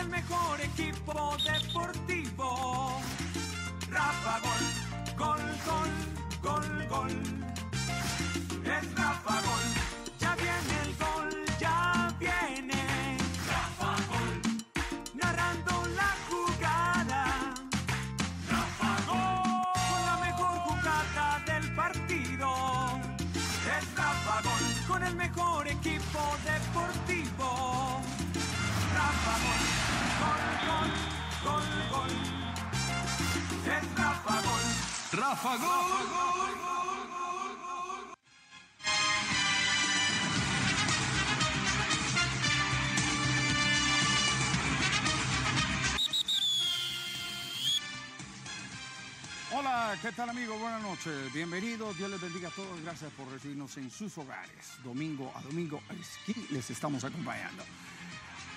el mejor equipo deportivo. Rafa Gol, gol, gol, gol, gol. Hola, ¿qué tal amigos? Buenas noches, bienvenidos, Dios les bendiga a todos, gracias por recibirnos en sus hogares. Domingo a domingo, aquí les estamos acompañando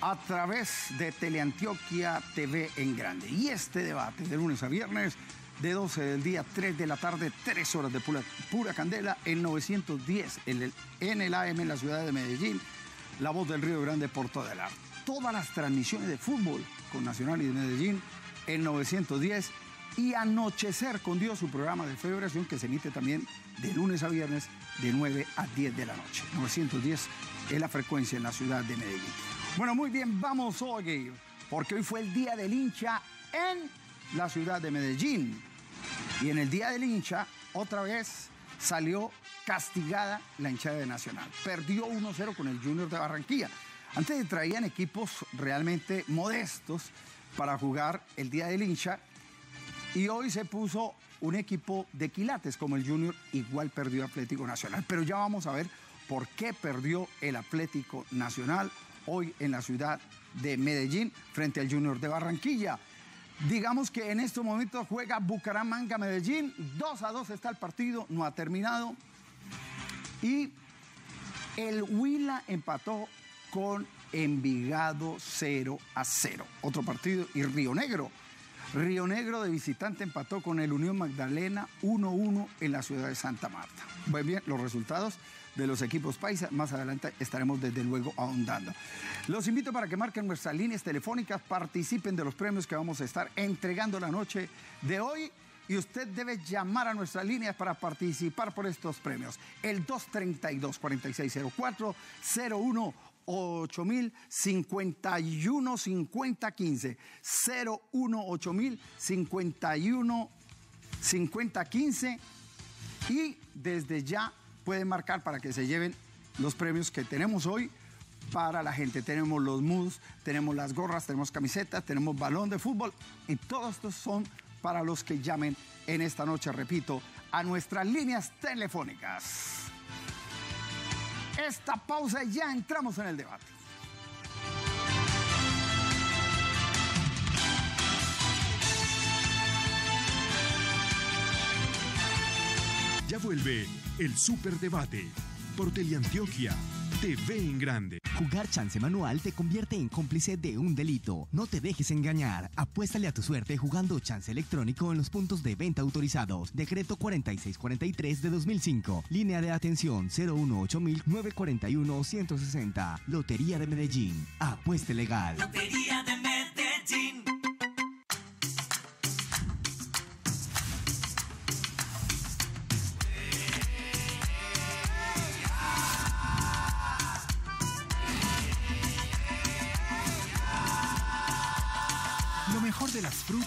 a través de Teleantioquia TV en grande. Y este debate de lunes a viernes, de 12 del día, 3 de la tarde, 3 horas de pura, pura candela en 910 en el, en el AM en la ciudad de Medellín, la voz del Río Grande por toda el arte. Todas las transmisiones de fútbol con Nacional y de Medellín en 910 y Anochecer con Dios, su programa de celebración que se emite también de lunes a viernes de 9 a 10 de la noche. 910 es la frecuencia en la ciudad de Medellín. Bueno, muy bien, vamos hoy, porque hoy fue el Día del Hincha en la ciudad de Medellín. Y en el Día del Hincha, otra vez salió castigada la hinchada de Nacional. Perdió 1-0 con el Junior de Barranquilla. Antes traían equipos realmente modestos para jugar el Día del Hincha y hoy se puso un equipo de quilates como el Junior, igual perdió Atlético Nacional. Pero ya vamos a ver por qué perdió el Atlético Nacional hoy en la ciudad de Medellín frente al Junior de Barranquilla. Digamos que en estos momentos juega Bucaramanga Medellín, 2 a 2 está el partido, no ha terminado. Y el Huila empató con Envigado 0 a 0. Otro partido y Río Negro Río Negro de visitante empató con el Unión Magdalena 1-1 en la ciudad de Santa Marta. Muy bien, los resultados de los equipos paisas. Más adelante estaremos desde luego ahondando. Los invito para que marquen nuestras líneas telefónicas, participen de los premios que vamos a estar entregando la noche de hoy. Y usted debe llamar a nuestras líneas para participar por estos premios. El 232-4604, 01 8000 51 50 15 01 8000 51 50 15 y desde ya pueden marcar para que se lleven los premios que tenemos hoy para la gente. Tenemos los moods, tenemos las gorras, tenemos camisetas, tenemos balón de fútbol y todos estos son para los que llamen en esta noche, repito, a nuestras líneas telefónicas esta pausa y ya entramos en el debate. Ya vuelve el Superdebate por Teleantioquia TV en grande. Jugar chance manual te convierte en cómplice de un delito. No te dejes engañar. Apuéstale a tu suerte jugando chance electrónico en los puntos de venta autorizados. Decreto 4643 de 2005. Línea de atención 018941 160. Lotería de Medellín. Apueste legal. Lotería de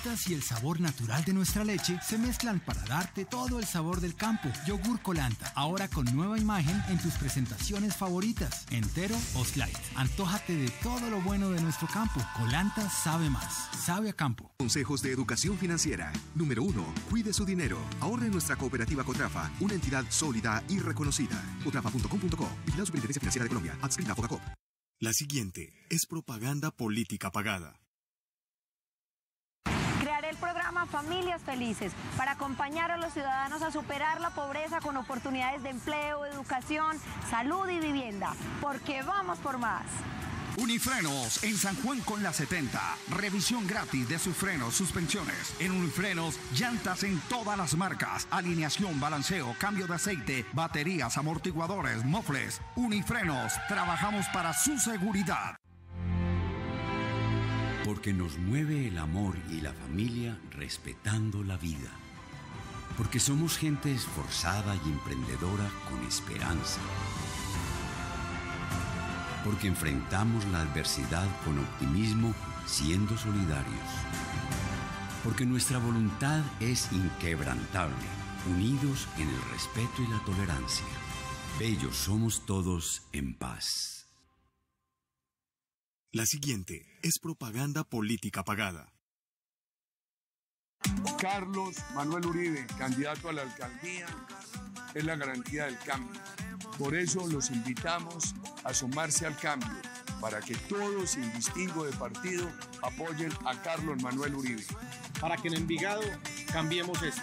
frutas y el sabor natural de nuestra leche se mezclan para darte todo el sabor del campo. Yogur Colanta, ahora con nueva imagen en tus presentaciones favoritas, entero o slice. Antójate de todo lo bueno de nuestro campo. Colanta sabe más, sabe a campo. Consejos de educación financiera. Número 1. Cuide su dinero. Ahorre en nuestra cooperativa Cotrafa, una entidad sólida y reconocida. Cotrafa.com.co. Vigilado Superintendencia Financiera de Colombia. Adscrita a Fogacop. La siguiente es propaganda política pagada. Familias Felices para acompañar a los ciudadanos a superar la pobreza con oportunidades de empleo, educación, salud y vivienda. Porque vamos por más. Unifrenos en San Juan con la 70. Revisión gratis de sus frenos, suspensiones. En Unifrenos, llantas en todas las marcas. Alineación, balanceo, cambio de aceite, baterías, amortiguadores, mofles. Unifrenos, trabajamos para su seguridad. Porque nos mueve el amor y la familia respetando la vida. Porque somos gente esforzada y emprendedora con esperanza. Porque enfrentamos la adversidad con optimismo siendo solidarios. Porque nuestra voluntad es inquebrantable, unidos en el respeto y la tolerancia. Bellos somos todos en paz. La siguiente es propaganda política pagada. Carlos Manuel Uribe, candidato a la alcaldía, es la garantía del cambio. Por eso los invitamos a sumarse al cambio, para que todos, sin distingo de partido, apoyen a Carlos Manuel Uribe. Para que en Envigado cambiemos esto.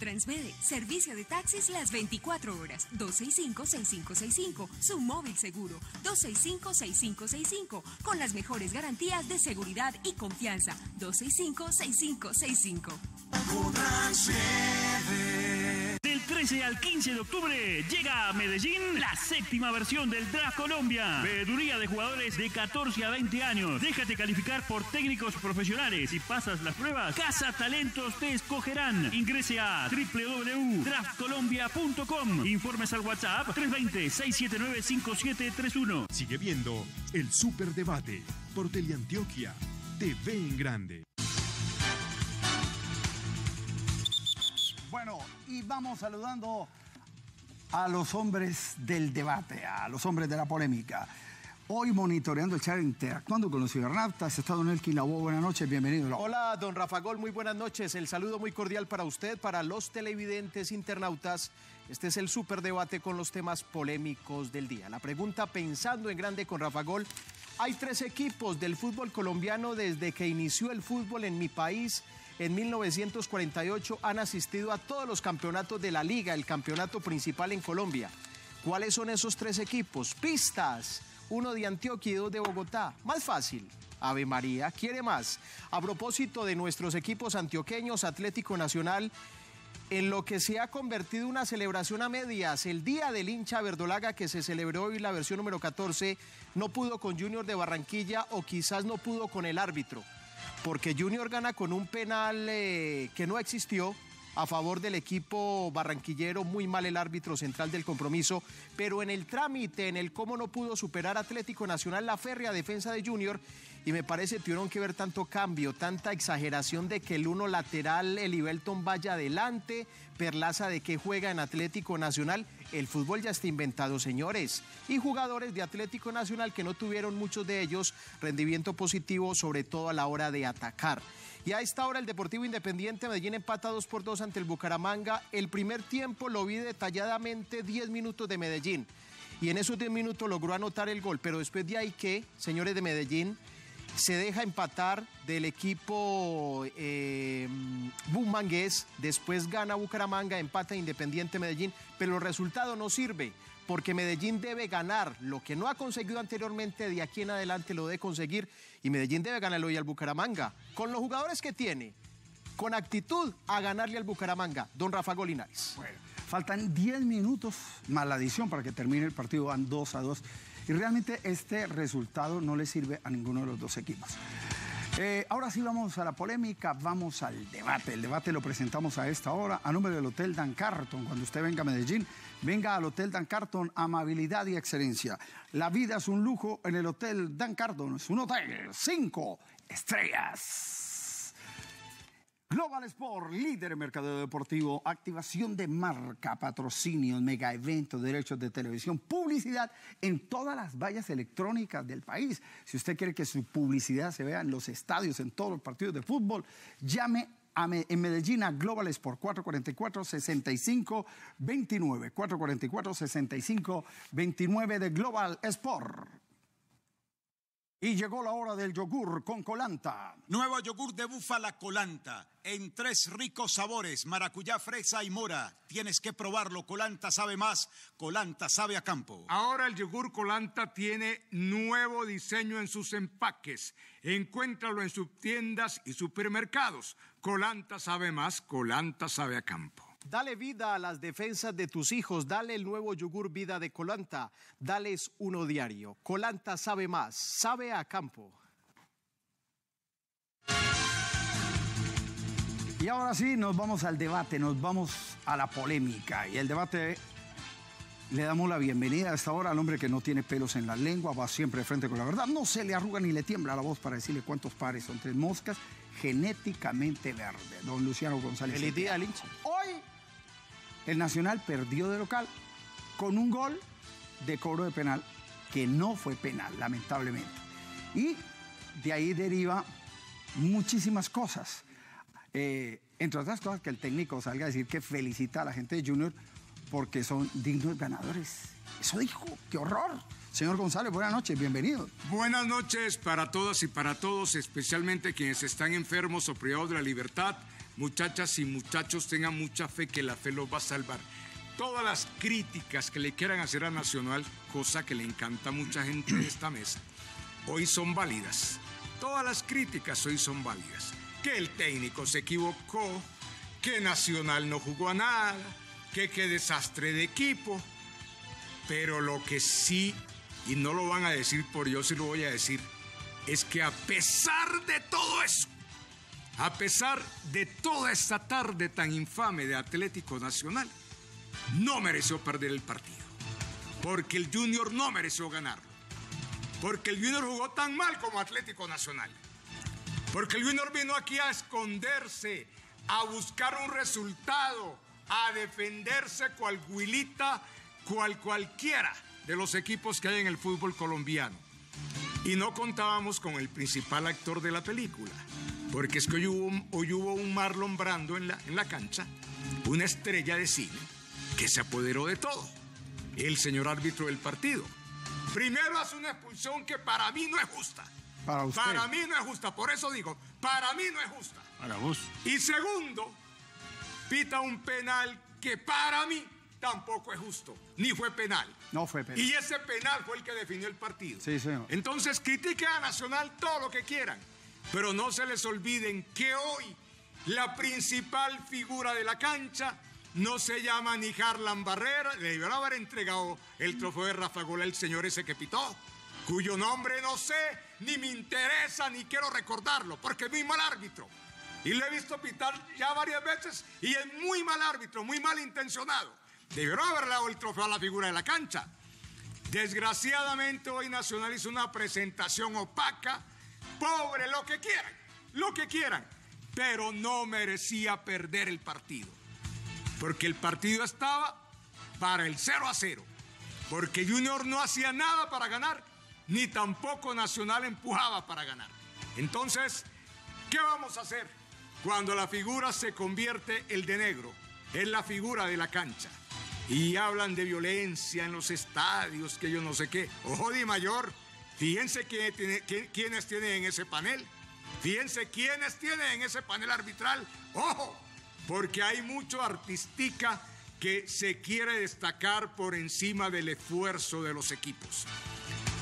Transmede, servicio de taxis las 24 horas, 265-6565, su móvil seguro, 265-6565, con las mejores garantías de seguridad y confianza, 265-6565. Del 13 al 15 de octubre llega a Medellín la séptima versión del Draft Colombia. Veeduría de jugadores de 14 a 20 años. Déjate calificar por técnicos profesionales. Si pasas las pruebas, Casa Talentos te escogerán. Ingrese a www.draftcolombia.com. Informes al WhatsApp 320-679-5731. Sigue viendo el Superdebate por Teleantioquia. TV en grande. Vamos saludando a los hombres del debate, a los hombres de la polémica. Hoy monitoreando el chat, interactuando con los cibernautas, está Don Elkin Labo. Buenas noches, bienvenido. Hola, don Rafa Gol, muy buenas noches. El saludo muy cordial para usted, para los televidentes internautas. Este es el superdebate con los temas polémicos del día. La pregunta pensando en grande con Rafa Gol. Hay tres equipos del fútbol colombiano desde que inició el fútbol en mi país en 1948 han asistido a todos los campeonatos de la liga, el campeonato principal en Colombia. ¿Cuáles son esos tres equipos? Pistas. Uno de Antioquia y dos de Bogotá. Más fácil. Ave María, quiere más. A propósito de nuestros equipos antioqueños, Atlético Nacional, en lo que se ha convertido una celebración a medias, el Día del hincha verdolaga que se celebró hoy, la versión número 14, no pudo con Junior de Barranquilla o quizás no pudo con el árbitro porque Junior gana con un penal eh, que no existió a favor del equipo barranquillero, muy mal el árbitro central del compromiso, pero en el trámite, en el cómo no pudo superar Atlético Nacional la férrea defensa de Junior, y me parece tuvieron que ver tanto cambio, tanta exageración de que el uno lateral, el Ibelton vaya adelante, Perlaza de que juega en Atlético Nacional, el fútbol ya está inventado, señores. Y jugadores de Atlético Nacional que no tuvieron muchos de ellos rendimiento positivo, sobre todo a la hora de atacar. Y a esta hora el Deportivo Independiente Medellín empata 2 por 2 ante el Bucaramanga. El primer tiempo lo vi detalladamente 10 minutos de Medellín. Y en esos 10 minutos logró anotar el gol. Pero después de ahí que, señores de Medellín, se deja empatar del equipo eh, Bumangués, después gana Bucaramanga, empata Independiente Medellín, pero el resultado no sirve porque Medellín debe ganar lo que no ha conseguido anteriormente, de aquí en adelante lo debe conseguir y Medellín debe ganarlo hoy al Bucaramanga, con los jugadores que tiene, con actitud a ganarle al Bucaramanga, don Rafa Golinares. Bueno, faltan 10 minutos más la para que termine el partido, van 2 a 2 y realmente este resultado no le sirve a ninguno de los dos equipos. Eh, ahora sí vamos a la polémica, vamos al debate. El debate lo presentamos a esta hora a nombre del Hotel Dan Carton. Cuando usted venga a Medellín, venga al Hotel Dan Carton, amabilidad y excelencia. La vida es un lujo en el Hotel Dan Carton. Es un hotel, cinco estrellas. Global Sport, líder en mercado deportivo, activación de marca, patrocinios, mega eventos, derechos de televisión, publicidad en todas las vallas electrónicas del país. Si usted quiere que su publicidad se vea en los estadios, en todos los partidos de fútbol, llame a en Medellín a Global Sport 444-6529. 444-6529 de Global Sport. Y llegó la hora del yogur con colanta. Nuevo yogur de búfala colanta. En tres ricos sabores, maracuyá, fresa y mora. Tienes que probarlo. Colanta sabe más. Colanta sabe a campo. Ahora el yogur colanta tiene nuevo diseño en sus empaques. Encuéntralo en sus tiendas y supermercados. Colanta sabe más. Colanta sabe a campo. Dale vida a las defensas de tus hijos. Dale el nuevo yogur vida de Colanta. Dales uno diario. Colanta sabe más. Sabe a campo. Y ahora sí, nos vamos al debate, nos vamos a la polémica. Y el debate le damos la bienvenida a esta hora al hombre que no tiene pelos en la lengua, va siempre de frente con la verdad, no se le arruga ni le tiembla la voz para decirle cuántos pares son tres moscas, genéticamente verde. Don Luciano González. Feliz día. Hoy el Nacional perdió de local con un gol de cobro de penal que no fue penal, lamentablemente. Y de ahí deriva muchísimas cosas. Eh, entre otras cosas, que el técnico salga a decir que felicita a la gente de Junior porque son dignos ganadores. Eso dijo, qué horror. Señor González, buenas noches, bienvenido. Buenas noches para todas y para todos, especialmente quienes están enfermos o privados de la libertad. Muchachas y muchachos, tengan mucha fe que la fe los va a salvar. Todas las críticas que le quieran hacer a Nacional, cosa que le encanta a mucha gente de esta mesa, hoy son válidas. Todas las críticas hoy son válidas. Que el técnico se equivocó, que Nacional no jugó a nada, que qué desastre de equipo. Pero lo que sí, y no lo van a decir por yo, sí lo voy a decir, es que a pesar de todo eso, a pesar de toda esta tarde tan infame de Atlético Nacional, no mereció perder el partido. Porque el Junior no mereció ganarlo. Porque el Junior jugó tan mal como Atlético Nacional. Porque el Junior vino aquí a esconderse, a buscar un resultado, a defenderse cual Huilita, cual cualquiera de los equipos que hay en el fútbol colombiano. Y no contábamos con el principal actor de la película, porque es que hoy hubo, un- hoy hubo un Marlon Brando en la, en la cancha, una estrella de cine, que se apoderó de todo, el señor árbitro del partido. Primero hace una expulsión que para mí no es justa. Para usted. Para mí no es justa, por eso digo, para mí no es justa. Para vos. Y segundo, pita un penal que para mí tampoco es justo, ni fue penal. No fue penal. Y ese penal fue el que definió el partido. Sí, señor. Entonces critiquen a Nacional todo lo que quieran, pero no se les olviden que hoy la principal figura de la cancha no se llama ni Harlan Barrera, le debió haber entregado el trofeo de Rafa Gol al señor ese que pitó, cuyo nombre no sé, ni me interesa, ni quiero recordarlo, porque es muy mal árbitro. Y lo he visto pitar ya varias veces y es muy mal árbitro, muy mal intencionado. Debió haberle dado el trofeo a la figura de la cancha. Desgraciadamente hoy Nacional hizo una presentación opaca, pobre, lo que quieran, lo que quieran, pero no merecía perder el partido. Porque el partido estaba para el 0 a 0. Porque Junior no hacía nada para ganar, ni tampoco Nacional empujaba para ganar. Entonces, ¿qué vamos a hacer cuando la figura se convierte el de negro? Es la figura de la cancha. Y hablan de violencia en los estadios, que yo no sé qué. Ojo de mayor, fíjense quién tiene- quién- quiénes tienen en ese panel. Fíjense quiénes tienen en ese panel arbitral. Ojo, porque hay mucho artistica que se quiere destacar por encima del esfuerzo de los equipos.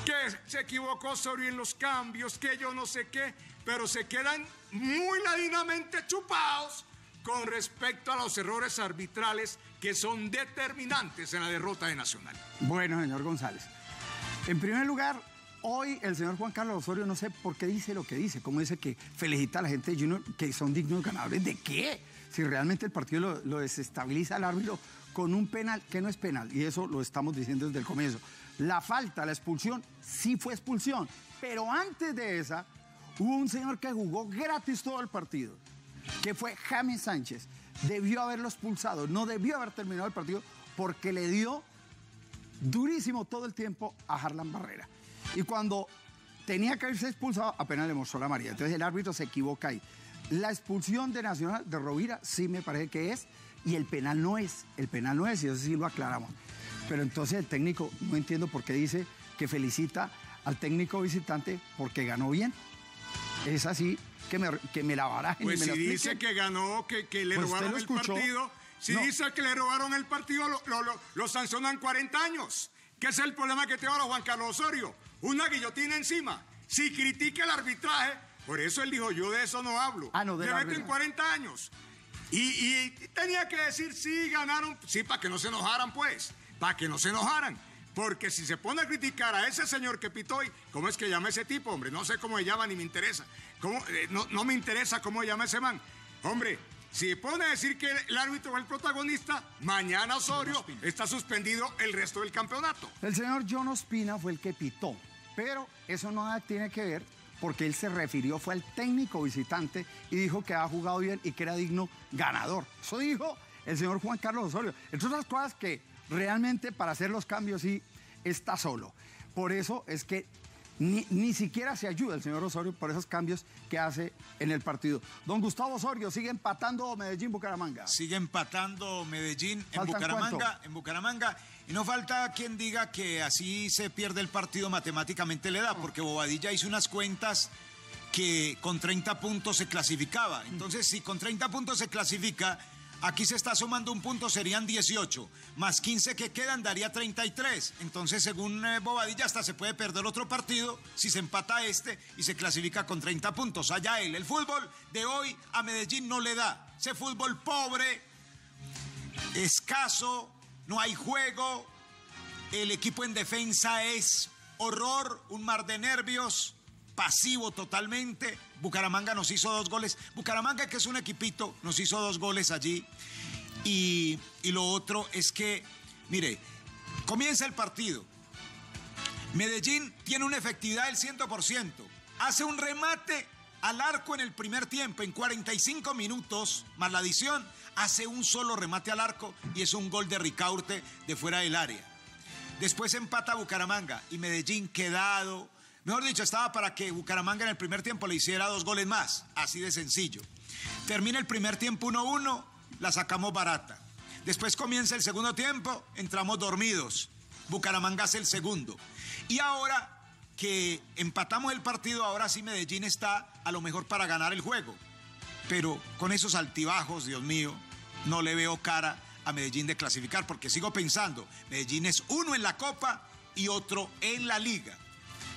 Que se equivocó sobre los cambios, que yo no sé qué, pero se quedan muy ladinamente chupados con respecto a los errores arbitrales que son determinantes en la derrota de Nacional. Bueno, señor González. En primer lugar, hoy el señor Juan Carlos Osorio no sé por qué dice lo que dice. Como dice que felicita a la gente de Junior que son dignos ganadores. ¿De qué? Si realmente el partido lo, lo desestabiliza el árbitro con un penal que no es penal. Y eso lo estamos diciendo desde el comienzo. La falta, la expulsión, sí fue expulsión. Pero antes de esa, hubo un señor que jugó gratis todo el partido, que fue James Sánchez. Debió haberlo expulsado, no debió haber terminado el partido porque le dio durísimo todo el tiempo a Harlan Barrera. Y cuando tenía que haberse expulsado, apenas le mostró la María. Entonces el árbitro se equivoca ahí. La expulsión de Nacional de Rovira sí me parece que es, y el penal no es. El penal no es, y eso sí lo aclaramos. Pero entonces el técnico, no entiendo por qué dice que felicita al técnico visitante porque ganó bien. Es así que me, que me la barajen Pues y me si dice que ganó, que, que le Pues robaron el partido, si No. dice que le robaron el partido, lo, lo- lo- lo sancionan 40 años. ¿Qué es el problema que tiene ahora Juan Carlos Osorio? Una guillotina encima. Si critica el arbitraje, por eso él dijo, yo de eso no hablo. Ah, no, del le meten arbitraje. 40 años. Y, y tenía que decir, sí, ganaron, sí, para que no se enojaran, pues, para que no se enojaran. Porque si se pone a criticar a ese señor que pitó hoy, ¿cómo es que llama ese tipo, hombre? No sé cómo se llama ni me interesa. ¿Cómo? Eh, no, no me interesa cómo llama ese man. Hombre, si pone a decir que el árbitro es el protagonista, mañana Osorio está suspendido el resto del campeonato. El señor John Ospina fue el que pitó, pero eso no tiene que ver porque él se refirió, fue al técnico visitante y dijo que ha jugado bien y que era digno ganador. Eso dijo el señor Juan Carlos Osorio. Entre otras cosas que realmente para hacer los cambios sí está solo. Por eso es que ni, ni, siquiera se ayuda el señor Osorio por esos cambios que hace en el partido. Don Gustavo Osorio, ¿sigue empatando Medellín Bucaramanga? Sigue empatando Medellín en Bucaramanga, en Bucaramanga. Y no falta quien diga que así se pierde el partido matemáticamente le da, porque Bobadilla hizo unas cuentas que con 30 puntos se clasificaba. Entonces, si con 30 puntos se clasifica, Aquí se está sumando un punto, serían 18. Más 15 que quedan daría 33. Entonces, según eh, Bobadilla, hasta se puede perder otro partido si se empata este y se clasifica con 30 puntos. Allá él. El fútbol de hoy a Medellín no le da. Ese fútbol pobre, escaso, no hay juego. El equipo en defensa es horror, un mar de nervios pasivo totalmente. Bucaramanga nos hizo dos goles. Bucaramanga, que es un equipito, nos hizo dos goles allí. Y, lo otro es que, mire, comienza el partido. Medellín tiene una efectividad del 100%. Hace un remate al arco en el primer tiempo, en 45 minutos, más la adición, hace un solo remate al arco y es un gol de Ricaurte de fuera del área. Después empata Bucaramanga y Medellín quedado, Mejor dicho, estaba para que Bucaramanga en el primer tiempo le hiciera dos goles más. Así de sencillo. Termina el primer tiempo 1-1, la sacamos barata. Después comienza el segundo tiempo, entramos dormidos. Bucaramanga hace el segundo. Y ahora que empatamos el partido, ahora sí Medellín está a lo mejor para ganar el juego. Pero con esos altibajos, Dios mío, no le veo cara a Medellín de clasificar, porque sigo pensando, Medellín es uno en la Copa y otro en la Liga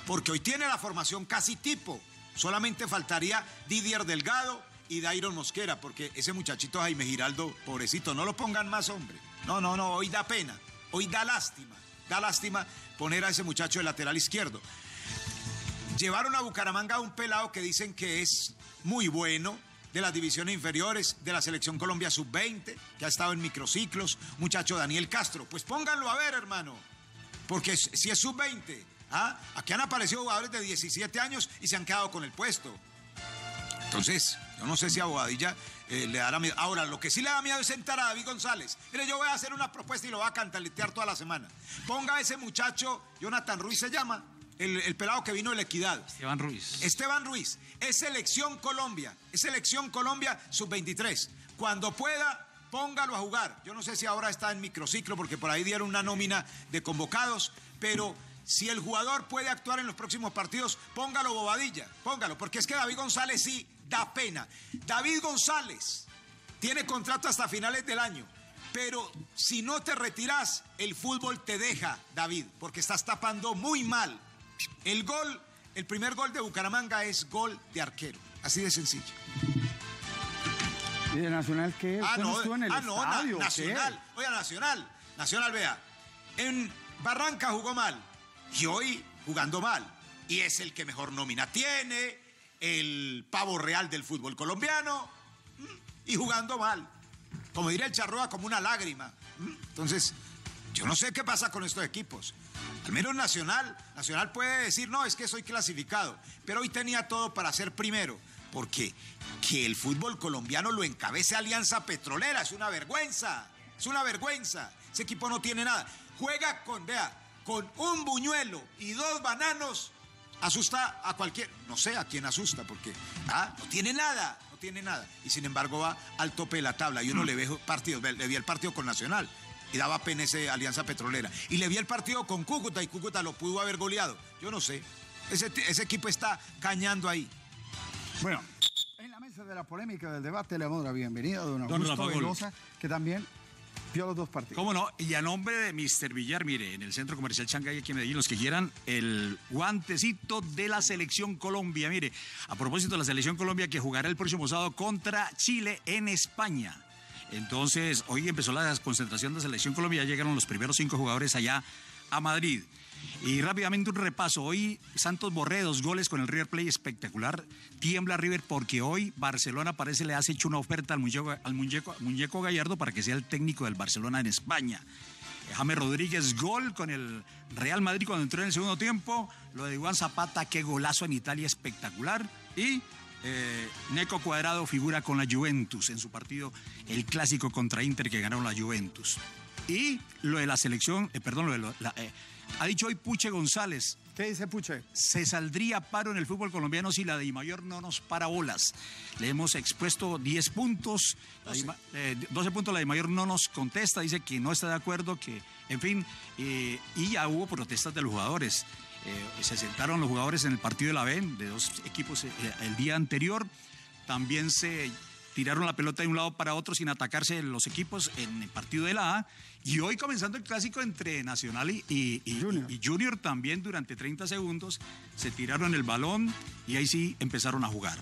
porque hoy tiene la formación casi tipo. Solamente faltaría Didier Delgado y Dairon Mosquera, porque ese muchachito Jaime Giraldo, pobrecito, no lo pongan más, hombre. No, no, no, hoy da pena, hoy da lástima, da lástima poner a ese muchacho de lateral izquierdo. Llevaron a Bucaramanga a un pelado que dicen que es muy bueno, de las divisiones inferiores, de la selección Colombia sub-20, que ha estado en microciclos, muchacho Daniel Castro. Pues pónganlo a ver, hermano, porque si es sub-20, ¿Ah? Aquí han aparecido jugadores de 17 años y se han quedado con el puesto. Entonces, yo no sé si a Bobadilla eh, le dará miedo. Ahora, lo que sí le da miedo es sentar a David González. Mire, yo voy a hacer una propuesta y lo voy a cantaletear toda la semana. Ponga a ese muchacho, Jonathan Ruiz se llama, el, el, pelado que vino de la equidad. Esteban Ruiz. Esteban Ruiz. Es selección Colombia. Es selección Colombia sub-23. Cuando pueda, póngalo a jugar. Yo no sé si ahora está en microciclo porque por ahí dieron una nómina de convocados, pero si el jugador puede actuar en los próximos partidos, póngalo bobadilla, póngalo, porque es que David González sí da pena. David González tiene contrato hasta finales del año, pero si no te retiras, el fútbol te deja, David, porque estás tapando muy mal. El gol, el primer gol de Bucaramanga es gol de arquero, así de sencillo. ¿Y de Nacional qué? Ah, no, en el ah, no, estadio, Nacional. Oiga, Nacional. Nacional, vea. En Barranca jugó mal y hoy jugando mal. Y es el que mejor nómina tiene, el pavo real del fútbol colombiano, y jugando mal. Como diría el Charroa, como una lágrima. Entonces, yo no sé qué pasa con estos equipos. Al menos Nacional, Nacional puede decir, no, es que soy clasificado, pero hoy tenía todo para ser primero, porque que el fútbol colombiano lo encabece Alianza Petrolera es una vergüenza, es una vergüenza. Ese equipo no tiene nada. Juega con, vea, con un buñuelo y dos bananos, asusta a cualquier, no sé a quién asusta, porque ah, no tiene nada, no tiene nada. Y sin embargo va al tope de la tabla. Y uno mm. le ve partidos, le vi el partido con Nacional y daba pena ese Alianza Petrolera. Y le vi el partido con Cúcuta y Cúcuta lo pudo haber goleado. Yo no sé. Ese, equipo está cañando ahí. Bueno, en la mesa de la polémica del debate le damos la bienvenida a don Augusto Velosa, que también Vio los dos partidos. ¿Cómo no? Y a nombre de Mr. Villar, mire, en el Centro Comercial Shanghái aquí en Medellín, los que quieran el guantecito de la Selección Colombia. Mire, a propósito de la Selección Colombia que jugará el próximo sábado contra Chile en España. Entonces, hoy empezó la concentración de Selección Colombia, ya llegaron los primeros cinco jugadores allá a Madrid. Y rápidamente un repaso. Hoy Santos Borré, dos goles con el River Play espectacular. Tiembla River porque hoy Barcelona parece le ha hecho una oferta al muñeco, al Gallardo para que sea el técnico del Barcelona en España. James Rodríguez, gol con el Real Madrid cuando entró en el segundo tiempo. Lo de Juan Zapata, qué golazo en Italia espectacular. Y eh, Neco Cuadrado figura con la Juventus en su partido, el clásico contra Inter que ganaron la Juventus. Y lo de la selección, eh, perdón, lo de lo- la, eh, ha dicho hoy Puche González. ¿Qué dice Puche? Se saldría paro en el fútbol colombiano si la de Mayor no nos para bolas. Le hemos expuesto 10 puntos, la Di Ma- eh, 12 puntos, la de Mayor no nos contesta, dice que no está de acuerdo, que, en fin, y ya hubo protestas de los jugadores. Eh, se sentaron los jugadores en el partido de la B, de dos equipos eh, el día anterior. También se tiraron la pelota de un lado para otro sin atacarse los equipos en el partido de la A. Y hoy comenzando el clásico entre Nacional y, y- y- y Junior también durante 30 segundos se tiraron el balón y ahí sí empezaron a jugar.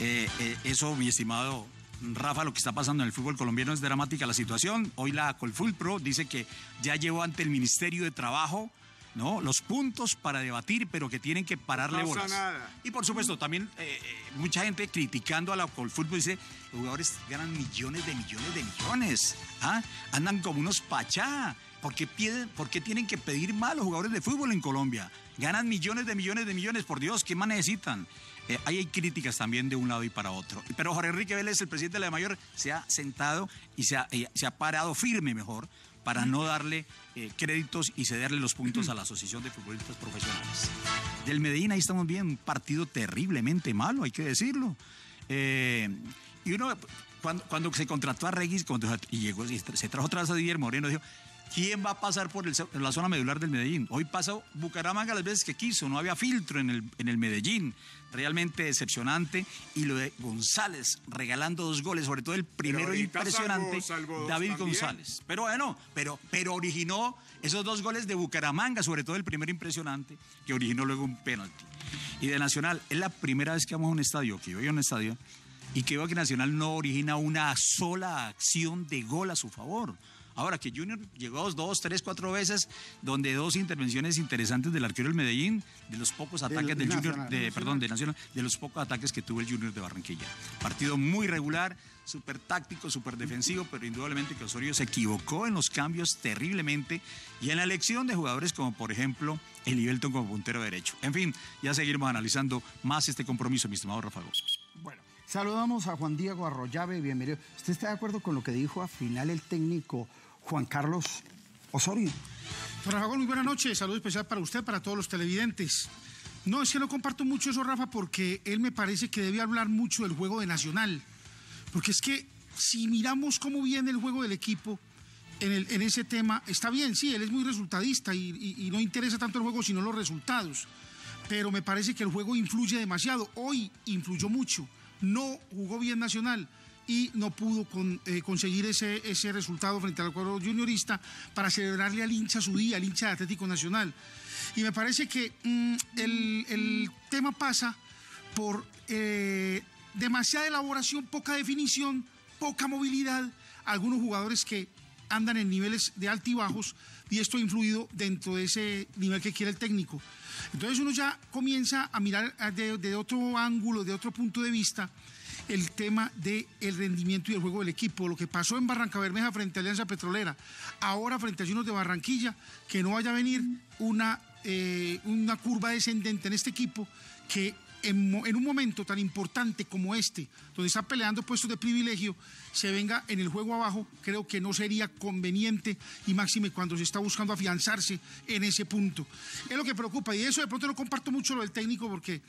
Eh, eh, eso, mi estimado Rafa, lo que está pasando en el fútbol colombiano es dramática la situación. Hoy la Colfulpro dice que ya llevó ante el Ministerio de Trabajo ¿no? los puntos para debatir, pero que tienen que pararle pasa bolas. nada. Y por supuesto, también eh, eh, mucha gente criticando a la Colfútbol dice, los jugadores ganan millones de millones de millones. ¿ah? Andan como unos pachá. ¿Por qué, piden- por qué tienen que pedir más los jugadores de fútbol en Colombia? Ganan millones de millones de millones, por Dios, ¿qué más necesitan? Eh, ahí hay críticas también de un lado y para otro. Pero Jorge Enrique Vélez, el presidente de la Mayor, se ha sentado y se ha, eh, se ha parado firme mejor para no darle eh, créditos y cederle los puntos a la Asociación de Futbolistas Profesionales. Del Medellín, ahí estamos bien, un partido terriblemente malo, hay que decirlo. Eh, y uno, cuando, cuando se contrató a Regis y llegó, y se trajo vez a Didier Moreno, dijo, ¿quién va a pasar por la zona medular del Medellín? Hoy pasó Bucaramanga las veces que quiso, no había filtro en el, en el Medellín. Realmente decepcionante. Y lo de González regalando dos goles, sobre todo el primero impresionante, salvó dos David también. González. Pero bueno, pero, pero originó esos dos goles de Bucaramanga, sobre todo el primero impresionante, que originó luego un penalti. Y de Nacional, es la primera vez que vamos a un estadio, que yo voy a un estadio, y que veo que Nacional no origina una sola acción de gol a su favor. Ahora que Junior llegó dos, tres, cuatro veces, donde dos intervenciones interesantes del arquero del Medellín, de los pocos ataques del, Junior, Nacional. de, perdón, de Nacional, de los pocos ataques que tuvo el Junior de Barranquilla. Partido muy regular, súper táctico, súper defensivo, pero indudablemente que Osorio se equivocó en los cambios terriblemente y en la elección de jugadores como por ejemplo el Ibelton como puntero derecho. En fin, ya seguiremos analizando más este compromiso, mi estimado Rafa Gómez. Bueno, saludamos a Juan Diego Arroyave, bienvenido. ¿Usted está de acuerdo con lo que dijo al final el técnico Juan Carlos Osorio? Don Rafa muy buenas noches. Saludo especial para usted, para todos los televidentes. No, es que no comparto mucho eso, Rafa, porque él me parece que debe hablar mucho del juego de Nacional. Porque es que si miramos cómo viene el juego del equipo en, ese tema, está bien, sí, él es muy resultadista y no interesa tanto el juego sino los resultados. Pero me parece que el juego influye demasiado. Hoy influyó mucho. No jugó bien Nacional y no pudo eh, conseguir ese, ese resultado frente al cuadro juniorista para celebrarle al hincha su día, al hincha de Atlético Nacional. Y me parece que mm, el, el tema pasa por eh, demasiada elaboración, poca definición, poca movilidad, algunos jugadores que andan en niveles de altibajos y esto ha influido dentro de ese nivel que quiere el técnico. Entonces uno ya comienza a mirar ah, de, de otro ángulo, de otro punto de vista, el tema del rendimiento y el juego del equipo, lo que pasó en Barranca Bermeja frente a Alianza Petrolera, ahora frente a Junos de Barranquilla, que no vaya a venir una, eh, una curva descendente en este equipo que en, un momento tan importante como este, donde está peleando puestos de privilegio, se venga en el juego abajo, creo que no sería conveniente y máxime cuando se está buscando afianzarse en ese punto. Es lo que preocupa y eso de pronto no comparto mucho lo del técnico porque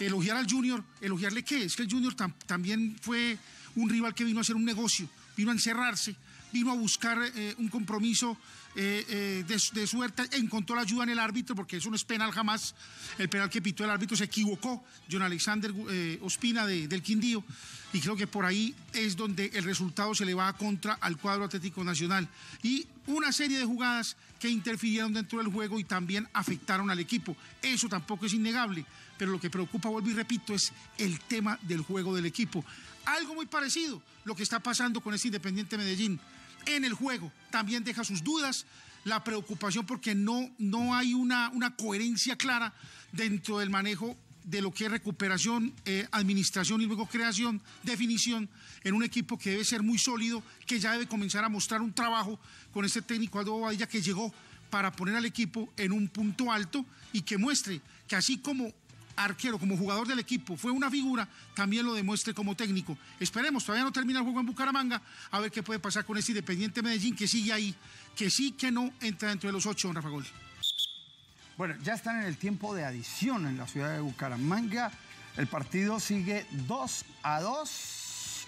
elogiar al Junior, elogiarle qué, es que el Junior tam- también fue un rival que vino a hacer un negocio, vino a encerrarse, vino a buscar eh, un compromiso eh, eh, de, suerte, encontró la ayuda en el árbitro, porque eso no es penal jamás. El penal que pitó el árbitro se equivocó, John Alexander eh, Ospina de- del Quindío, y creo que por ahí es donde el resultado se le va contra al cuadro Atlético Nacional. Y una serie de jugadas que interfirieron dentro del juego y también afectaron al equipo. Eso tampoco es innegable, pero lo que preocupa, vuelvo y repito, es el tema del juego del equipo. Algo muy parecido, lo que está pasando con este Independiente Medellín. En el juego. También deja sus dudas, la preocupación porque no, no hay una, una coherencia clara dentro del manejo de lo que es recuperación, eh, administración y luego creación, definición en un equipo que debe ser muy sólido, que ya debe comenzar a mostrar un trabajo con este técnico Aldo Bobadilla que llegó para poner al equipo en un punto alto y que muestre que así como arquero, como jugador del equipo, fue una figura, también lo demuestre como técnico. Esperemos, todavía no termina el juego en Bucaramanga, a ver qué puede pasar con este Independiente Medellín que sigue ahí, que sí, que no entra dentro de los ocho, don Rafa Gol. Bueno, ya están en el tiempo de adición en la ciudad de Bucaramanga. El partido sigue 2 a 2.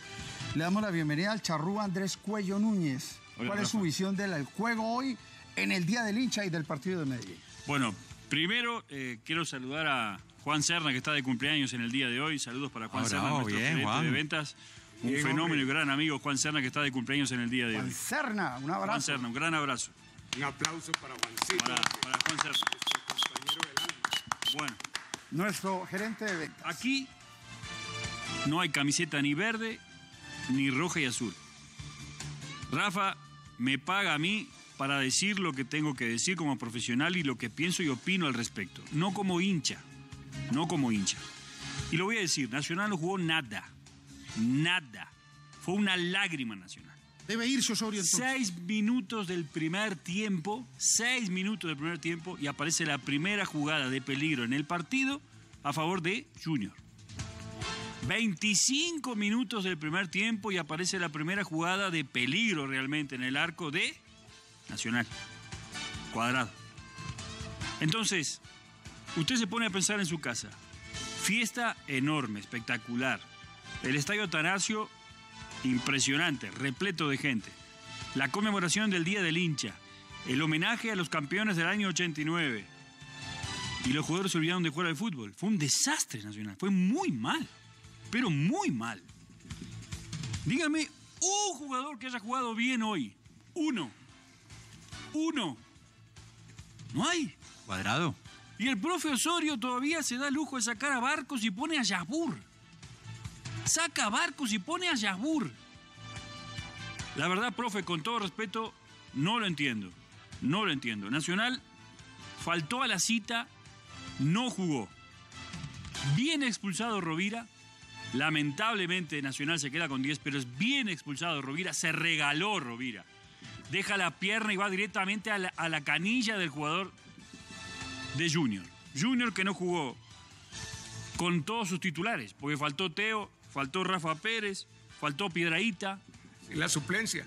Le damos la bienvenida al charrúa Andrés Cuello Núñez. Hola, ¿Cuál es su visión del juego hoy en el Día del Hincha y del partido de Medellín? Bueno, primero eh, quiero saludar a Juan Serna, que está de cumpleaños en el día de hoy. Saludos para Juan Ah, Serna, bravo, nuestro bien, gerente Juan. de ventas. Un Bien, fenómeno y gran amigo, Juan Serna, que está de cumpleaños en el día de Juan hoy. Serna, un abrazo. Juan Serna, un gran abrazo. Un aplauso para Juancito. Para, para Juan Serna. Bueno. Nuestro gerente de ventas. Aquí no hay camiseta ni verde, ni roja y azul. Rafa me paga a mí para decir lo que tengo que decir como profesional y lo que pienso y opino al respecto. No como hincha. No como hincha. Y lo voy a decir, Nacional no jugó nada. Nada. Fue una lágrima Nacional. Debe irse Osorio entonces. Seis minutos del primer tiempo, seis minutos del primer tiempo y aparece la primera jugada de peligro en el partido a favor de Junior. 25 minutos del primer tiempo y aparece la primera jugada de peligro realmente en el arco de Nacional. Cuadrado. Entonces, usted se pone a pensar en su casa. Fiesta enorme, espectacular. El estadio Atanasio, impresionante, repleto de gente. La conmemoración del Día del Hincha. El homenaje a los campeones del año 89. Y los jugadores se olvidaron de jugar al fútbol. Fue un desastre nacional. Fue muy mal. Pero muy mal. Dígame un jugador que haya jugado bien hoy. Uno. Uno. No hay. Cuadrado. Y el profe Osorio todavía se da lujo de sacar a Barcos y pone a Yabur. Saca a Barcos y pone a Yabur. La verdad, profe, con todo respeto, no lo entiendo. No lo entiendo. Nacional faltó a la cita, no jugó. Bien expulsado Rovira. Lamentablemente Nacional se queda con 10, pero es bien expulsado Rovira. Se regaló Rovira. Deja la pierna y va directamente a la, a la canilla del jugador de Junior. Junior que no jugó con todos sus titulares, porque faltó Teo, faltó Rafa Pérez, faltó Piedraíta. La suplencia.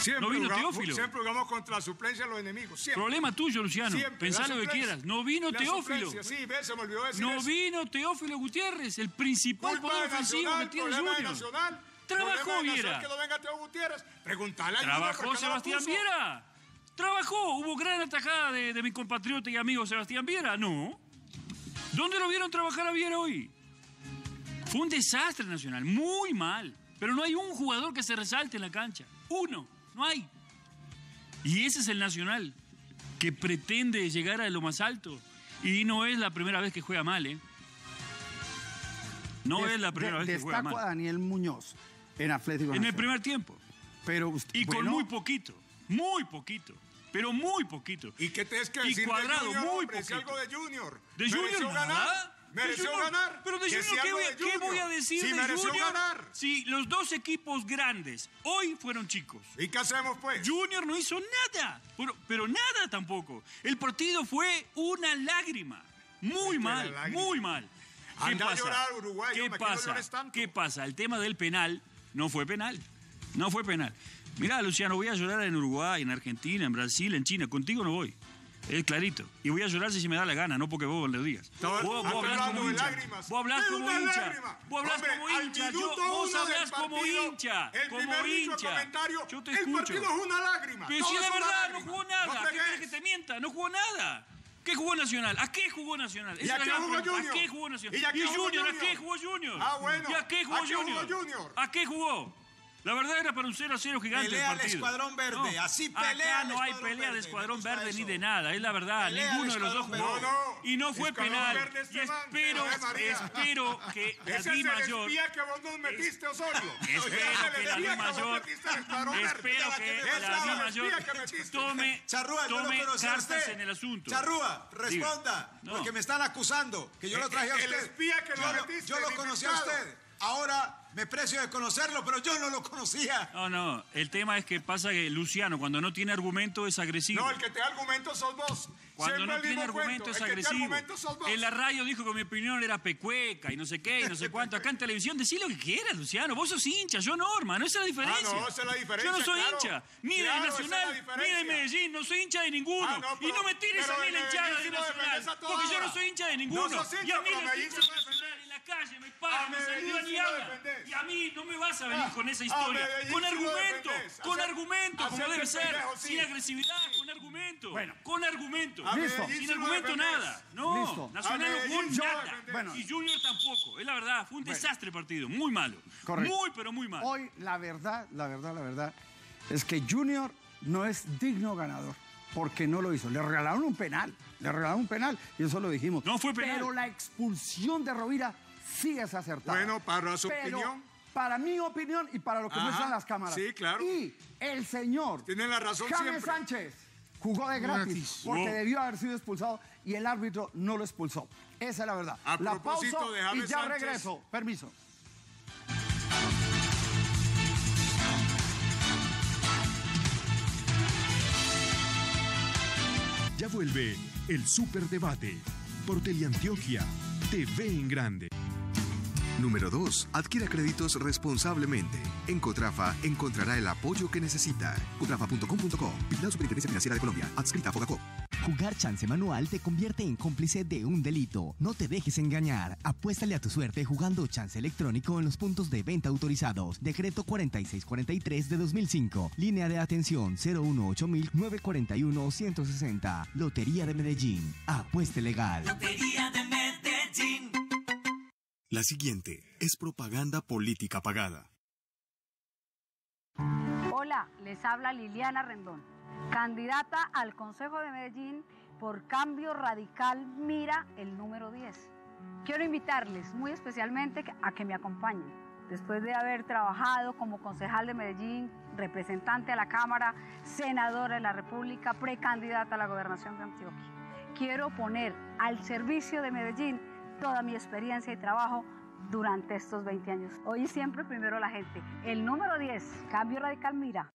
Siempre, No vino jugamos, Teófilo. siempre jugamos contra la suplencia de los enemigos. Siempre. Problema tuyo, Luciano. Siempre, Pensá lo que quieras. No vino La Teófilo. suplencia, Sí, ve, se me olvidó decir No eso. vino Teófilo Gutiérrez, el principal Culpa poder de ofensivo que tiene Junior. Nacional. Trabajó Viera. Que no venga Teo Gutiérrez. Preguntale a Junior por Trabajó Sebastián. Viera. Trabajó. Hubo gran atajada de, de mi compatriota y amigo Sebastián Viera. No. ¿Dónde lo vieron trabajar a Viera hoy? Fue un desastre nacional. Muy mal. Pero no hay un jugador que se resalte en la cancha. Uno. No hay. Y ese es el nacional. Que pretende llegar a lo más alto. Y no es la primera vez que juega mal, ¿eh? No Des- es la primera de- vez que juega Destaco a mal. Daniel Muñoz en Atlético En el primer tiempo. Pero usted- Y con muy poquito, muy poquito, pero muy poquito. ¿Y qué tienes que Y decir cuadrado, de Junior, muy hombre? Poquito. algo de Junior. ¿De ¿Mereció Junior ganar? ¿Mereció ¿De Junior? ganar? Pero de Junior, ¿qué voy, qué a decir Si de mereció Junior? ganar. Si los dos equipos grandes hoy fueron chicos. ¿Y qué hacemos pues? Junior no hizo nada, pero, pero nada tampoco. El partido fue una lágrima. Muy mal, lágrima. muy mal. ¿Qué a pasa? llorar, ¿Qué pasa? ¿Qué pasa? El tema del penal no fue penal. No fue penal. Mirá, Luciano, voy a llorar en Uruguay, en Argentina, en Brasil, en China. Contigo no voy. Es clarito. Y voy a llorar si se me da la gana, no porque vos lo digas. Vos, vos hablás como hincha. lágrimas. Vos hablás como hincha. lágrima. Vos hablás Hombre, como hincha. Yo, vos hablás como hincha. El como primer hincha. comentario, Yo te el escucho. partido es una lágrima. Pero si es verdad, no jugó nada. ¿Qué querés que te mienta? No jugó nada. ¿Qué jugó Nacional? ¿A qué jugó Nacional? ¿Y a qué jugó. Junior? ¿A qué jugó Nacional? ¿Y a qué jugó Junior? ¿A Junior? qué jugó Junior? Ah, bueno. ¿Y a qué jugó ¿A qué jugó Junior? Junior? ¿A qué jugó? La verdad era para un 0 a 0 gigante Pelea el el partido. Escuadrón Verde, así pelea Acá el no hay Escuadrón pelea de Verde, Escuadrón me gusta Verde ni eso. de nada, es la verdad. Pelea Ninguno el de los dos Escuadrón jugó. No, no. Y no fue Escuadrón penal. Verde Y espero, espero que la Di es el Mayor... espía que vos nos metiste, Osorio. Espero es el que la Di Mayor, Escuadrón espero que es la Di Mayor tome, Charrúa, yo tome lo conocí a cartas usted. en el asunto. Charrúa, responda. No. porque me están acusando que yo lo traje a El- el usted. espía que lo metiste, yo lo el conocí a usted. Ahora me precio de conocerlo, pero yo no lo conocía. No, no, el tema es que pasa que Luciano cuando no tiene argumento es agresivo. No, el que te da argumentos sos vos. Cuando Siempre no tiene argumento cuento. es agresivo. vos. En la radio dijo que mi opinión era pecueca y no sé qué y no sé cuánto. Acá en televisión decí lo que quieras, Luciano. Vos sos hincha, yo no, hermano. Esa es la diferencia. Ah, no, esa es la diferencia, Yo no soy claro. hincha. Ni de Claro, es la Nacional, diferencia. ni de Medellín. No soy hincha de ninguno. Ah, no, y no me tires a mí la de hinchada de Nacional. Porque yo no soy hincha de No ninguno. sos hincha, y a mí pero Medellín defender calle, me paran, A me Medellín saludan sí y a mí no me vas a venir Ah, con esa a historia. Con argumento, con argumento, como debe ser. Sin agresividad, con argumento. Bueno. Con argumento. Listo. Sin argumento nada. No, Listo. Nacional no jugó nada. Y Junior tampoco. Es la verdad, fue un desastre el partido. Muy malo. Correcto. Muy, pero muy malo. Hoy, la verdad, la verdad, la verdad, es que Junior no es digno ganador. Porque no lo hizo. Le regalaron un penal. Le regalaron un penal. Y eso lo dijimos. No fue penal. Pero la expulsión de Rovira sí es acertada. Bueno, para su Pero opinión. Para mi opinión y para lo que Ajá, muestran las cámaras. sí, claro. Y el señor Tiene la razón James siempre. Sánchez jugó de gratis Gratis. porque debió haber sido expulsado y el árbitro no lo expulsó. Esa es la verdad. A la propósito pausa de y ya Sánchez. regreso. Permiso. Ya vuelve el Superdebate por Teleantioquia TV en Grande. Número 2. Adquiera créditos responsablemente. En Cotrafa encontrará el apoyo que necesita. Cotrafa.com.co. Vigilado Superintendencia Financiera de Colombia. Adscrita a Fogacop. Jugar chance manual te convierte en cómplice de un delito. No te dejes engañar. Apuéstale a tu suerte jugando chance electrónico en los puntos de venta autorizados. Decreto 4643 de 2005. Línea de atención 018-941-160. Lotería de Medellín. Apueste legal. Lotería de Medellín. La siguiente es propaganda política pagada. Hola, les habla Liliana Rendón, candidata al Consejo de Medellín por Cambio Radical Mira el número 10. Quiero invitarles muy especialmente a que me acompañen. Después de haber trabajado como concejal de Medellín, representante a la Cámara, senadora de la República, precandidata a la gobernación de Antioquia, quiero poner al servicio de Medellín toda mi experiencia y trabajo durante estos 20 años. Hoy siempre primero la gente. El número 10, Cambio Radical Mira.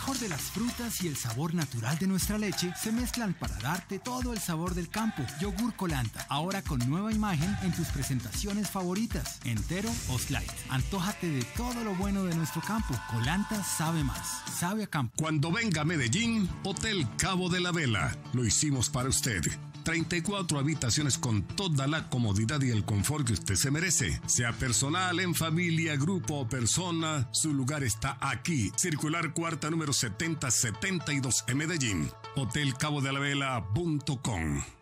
Mejor de las frutas y el sabor natural de nuestra leche se mezclan para darte todo el sabor del campo. Yogur Colanta, ahora con nueva imagen en tus presentaciones favoritas, entero o slide. Antójate de todo lo bueno de nuestro campo. Colanta sabe más, sabe a campo. Cuando venga a Medellín, Hotel Cabo de la Vela. Lo hicimos para usted. 34 habitaciones con toda la comodidad y el confort que usted se merece. Sea personal, en familia, grupo o persona, su lugar está aquí. Circular cuarta número 7072 en Medellín. Hotelcabodelavela.com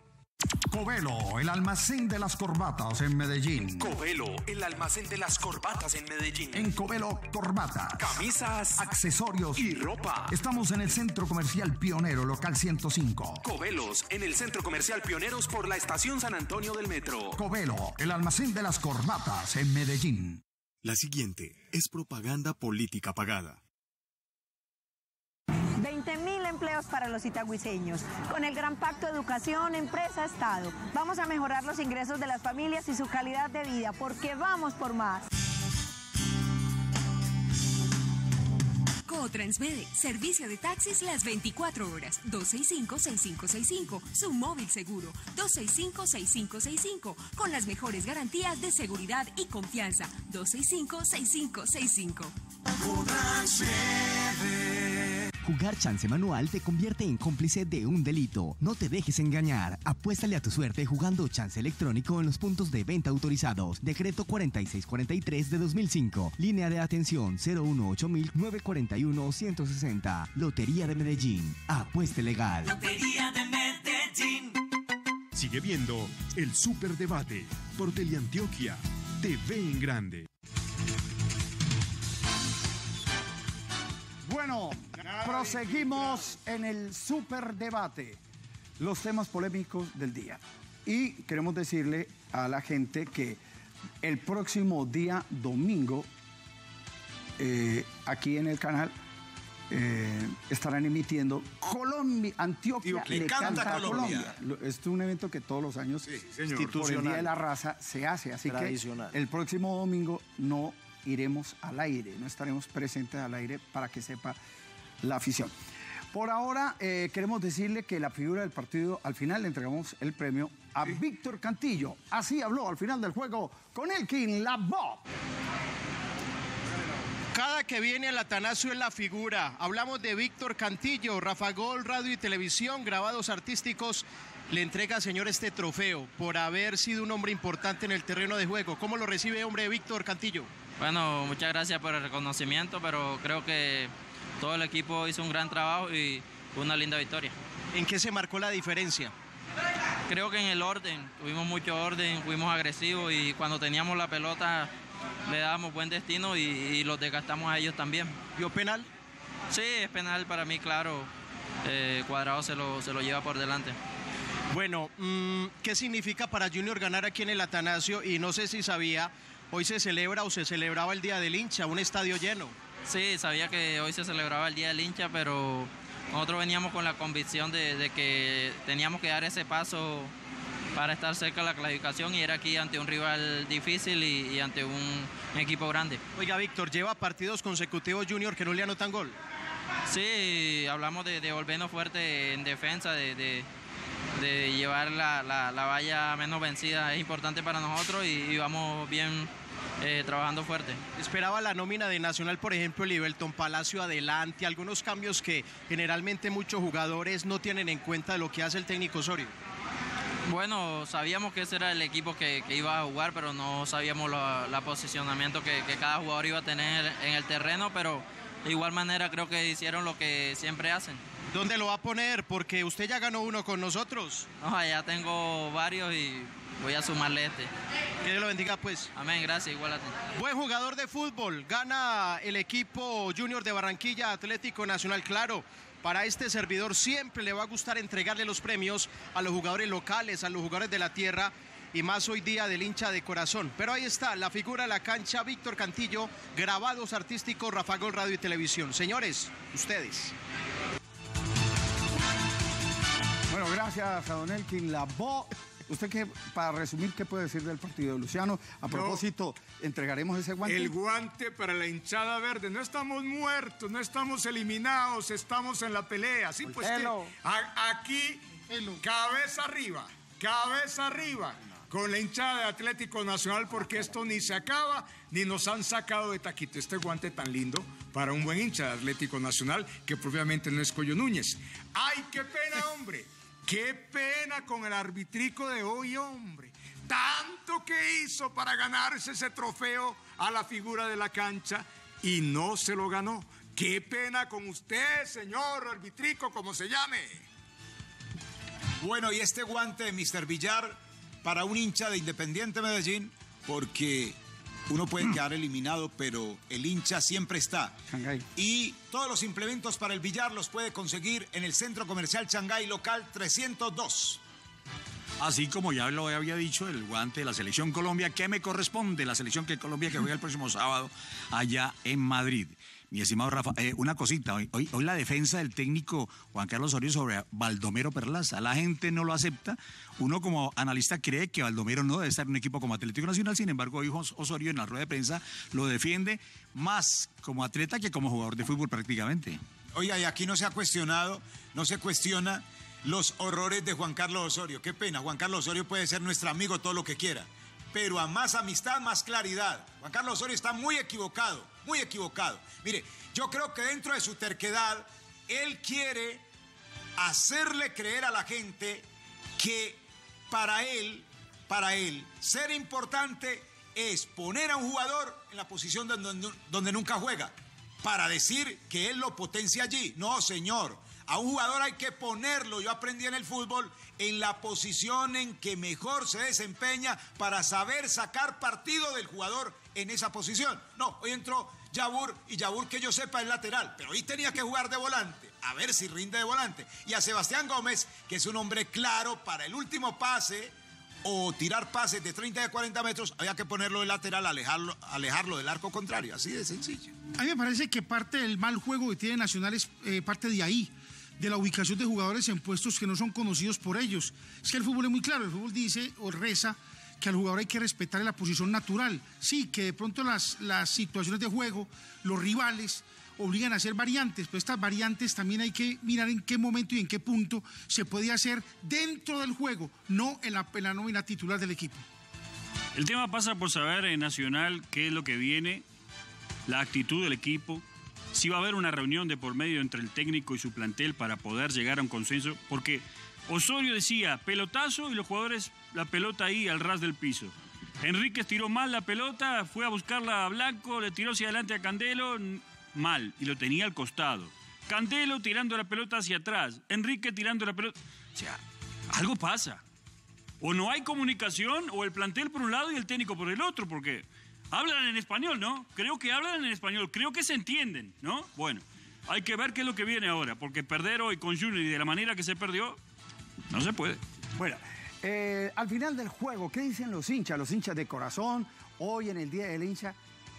Covelo, el almacén de las corbatas en Medellín. Covelo, el almacén de las corbatas en Medellín. En Covelo, corbatas, Camisas, accesorios y ropa. Estamos en el Centro Comercial Pionero, local 105. Covelos, en el Centro Comercial Pioneros por la Estación San Antonio del Metro. Covelo, el almacén de las corbatas en Medellín. La siguiente es propaganda política pagada. Para los itagüiseños. Con el gran pacto educación, empresa, Estado. Vamos a mejorar los ingresos de las familias y su calidad de vida, porque vamos por más. Transmede, servicio de taxis las 24 horas. 265-6565. Su móvil seguro. 265-6565. Con las mejores garantías de seguridad y confianza. 265-6565. Jugar chance manual te convierte en cómplice de un delito. No te dejes engañar. Apuéstale a tu suerte jugando chance electrónico en los puntos de venta autorizados. Decreto 4643 de 2005. Línea de atención 018-941-160. Lotería de Medellín. Apueste legal. Lotería de Medellín. Sigue viendo el Superdebate por Teleantioquia. TV en Grande. Bueno, proseguimos en el superdebate, los temas polémicos del día. Y queremos decirle a la gente que el próximo día domingo, eh, aquí en el canal, eh, estarán emitiendo Colombia, Antioquia Le canta a Colombia. Lo- Es un evento que todos los años, por el. Día de la Raza, se hace. Así que el próximo domingo no iremos al aire, no estaremos presentes al aire para que sepa la afición. Por ahora, eh, queremos decirle que la figura del partido, al final le entregamos el premio a Víctor Cantillo. Así habló al final del juego con Elkin Labo. Cada que viene al Atanasio es la figura. Hablamos de Víctor Cantillo, Rafa Gol, Radio y Televisión, grabados artísticos. Le entrega, señor, este trofeo por haber sido un hombre importante en el terreno de juego. ¿Cómo lo recibe, hombre, Víctor Cantillo? Bueno, muchas gracias por el reconocimiento, pero creo que todo el equipo hizo un gran trabajo y fue una linda victoria. ¿En qué se marcó la diferencia? Creo que en el orden, tuvimos mucho orden, fuimos agresivos y cuando teníamos la pelota le dábamos buen destino y, y los desgastamos a ellos también. ¿Vio penal? Sí, es penal para mí, claro. Eh, Cuadrado se lo, se lo lleva por delante. Bueno, mm, ¿qué significa para Junior ganar aquí en el Atanasio? Y no sé si sabía, hoy se celebra o se celebraba el Día del Hincha, un estadio lleno. Sí, sabía que hoy se celebraba el Día del Hincha, pero nosotros veníamos con la convicción de, de que teníamos que dar ese paso para estar cerca de la clasificación y era aquí ante un rival difícil y, y ante un equipo grande. Oiga, Víctor, lleva partidos consecutivos Junior que no le anotan gol. Sí, hablamos de, de volvernos fuerte en defensa, de, de- de llevar la, la- la valla menos vencida. Es importante para nosotros y, y vamos bien eh, trabajando fuerte. Esperaba la nómina de Nacional, por ejemplo, Libelton Palacio adelante, algunos cambios que generalmente muchos jugadores no tienen en cuenta de lo que hace el técnico Osorio. Bueno, sabíamos que ese era el equipo que, que iba a jugar, pero no sabíamos la, la posicionamiento que, que cada jugador iba a tener en el terreno, pero de igual manera creo que hicieron lo que siempre hacen. ¿Dónde lo va a poner? Porque usted ya ganó uno con nosotros. No, allá tengo varios y voy a sumarle este. Que Dios lo bendiga, pues. Amén, gracias, igual a ti. Buen jugador de fútbol, gana el equipo Junior de Barranquilla Atlético Nacional, claro. Para este servidor siempre le va a gustar entregarle los premios a los jugadores locales, a los jugadores de la tierra y más hoy día del hincha de corazón. Pero ahí está la figura de la cancha, Víctor Cantillo, grabados artísticos, Rafa Gol Radio y Televisión. Señores, ustedes. Bueno, gracias a Don Elkin Labo. Usted que, para resumir, ¿qué puede decir del partido de Luciano? A propósito, entregaremos ese guante. El guante para la hinchada verde. No estamos muertos, no estamos eliminados, estamos en la pelea. Sí, pues que a- aquí, cabeza arriba, cabeza arriba. Con la hinchada de Atlético Nacional, porque esto ni se acaba, ni nos han sacado de taquito. Este guante tan lindo para un buen hincha de Atlético Nacional, que propiamente no es Coyo Núñez. ¡Ay, qué pena, hombre! ¡Qué pena con el arbitrico de hoy, hombre! Tanto que hizo para ganarse ese trofeo a la figura de la cancha y no se lo ganó. ¡Qué pena con usted, señor arbitrico, como se llame! Bueno, y este guante de Mr. Villar para un hincha de Independiente Medellín, porque uno puede quedar eliminado, pero el hincha siempre está. Y todos los implementos para el billar los puede conseguir en el Centro Comercial Shanghái Local 302. Así como ya lo había dicho, el guante de la Selección Colombia, que me corresponde, la Selección que Colombia que juega el próximo sábado allá en Madrid. Mi estimado Rafa, eh, una cosita, hoy, hoy, la defensa del técnico Juan Carlos Osorio sobre Baldomero Perlaza, la gente no lo acepta. Uno como analista cree que Baldomero no debe estar en un equipo como Atlético Nacional, sin embargo, hoy Osorio en la rueda de prensa lo defiende más como atleta que como jugador de fútbol prácticamente. Oiga, y aquí no se ha cuestionado, no se cuestiona los horrores de Juan Carlos Osorio. Qué pena, Juan Carlos Osorio puede ser nuestro amigo todo lo que quiera, pero a más amistad, más claridad. Juan Carlos Osorio está muy equivocado, muy equivocado. Mire, yo creo que dentro de su terquedad, él quiere hacerle creer a la gente que para él, para él, ser importante es poner a un jugador en la posición donde, donde nunca juega, para decir que él lo potencia allí. No, señor. A un jugador hay que ponerlo, yo aprendí en el fútbol, en la posición en que mejor se desempeña para saber sacar partido del jugador en esa posición. No, hoy entró Yabur y Yabur que yo sepa es lateral, pero hoy tenía que jugar de volante, a ver si rinde de volante. Y a Sebastián Gómez, que es un hombre claro para el último pase o tirar pases de 30 y de 40 metros, había que ponerlo de lateral, alejarlo, alejarlo del arco contrario, así de sencillo. A mí me parece que parte del mal juego que tiene Nacional es eh, parte de ahí, de la ubicación de jugadores en puestos que no son conocidos por ellos. Es que el fútbol es muy claro, el fútbol dice o reza que al jugador hay que respetar la posición natural. Sí, que de pronto las, las situaciones de juego, los rivales, obligan a hacer variantes, pero estas variantes también hay que mirar en qué momento y en qué punto se puede hacer dentro del juego, no en la, en la nómina titular del equipo. El tema pasa por saber en Nacional qué es lo que viene, la actitud del equipo, si va a haber una reunión de por medio entre el técnico y su plantel para poder llegar a un consenso, porque Osorio decía pelotazo y los jugadores la pelota ahí al ras del piso. Enríquez tiró mal la pelota, fue a buscarla a Blanco, le tiró hacia adelante a Candelo, mal, y lo tenía al costado. Candelo tirando la pelota hacia atrás, Enrique tirando la pelota. O sea, algo pasa. O no hay comunicación, o el plantel por un lado y el técnico por el otro, porque hablan en español, ¿no? Creo que hablan en español, creo que se entienden, ¿no? Bueno, hay que ver qué es lo que viene ahora, porque perder hoy con Junior y de la manera que se perdió, no se puede. Bueno, eh, al final del juego, ¿qué dicen los hinchas? Los hinchas de corazón, hoy en el Día del Hincha,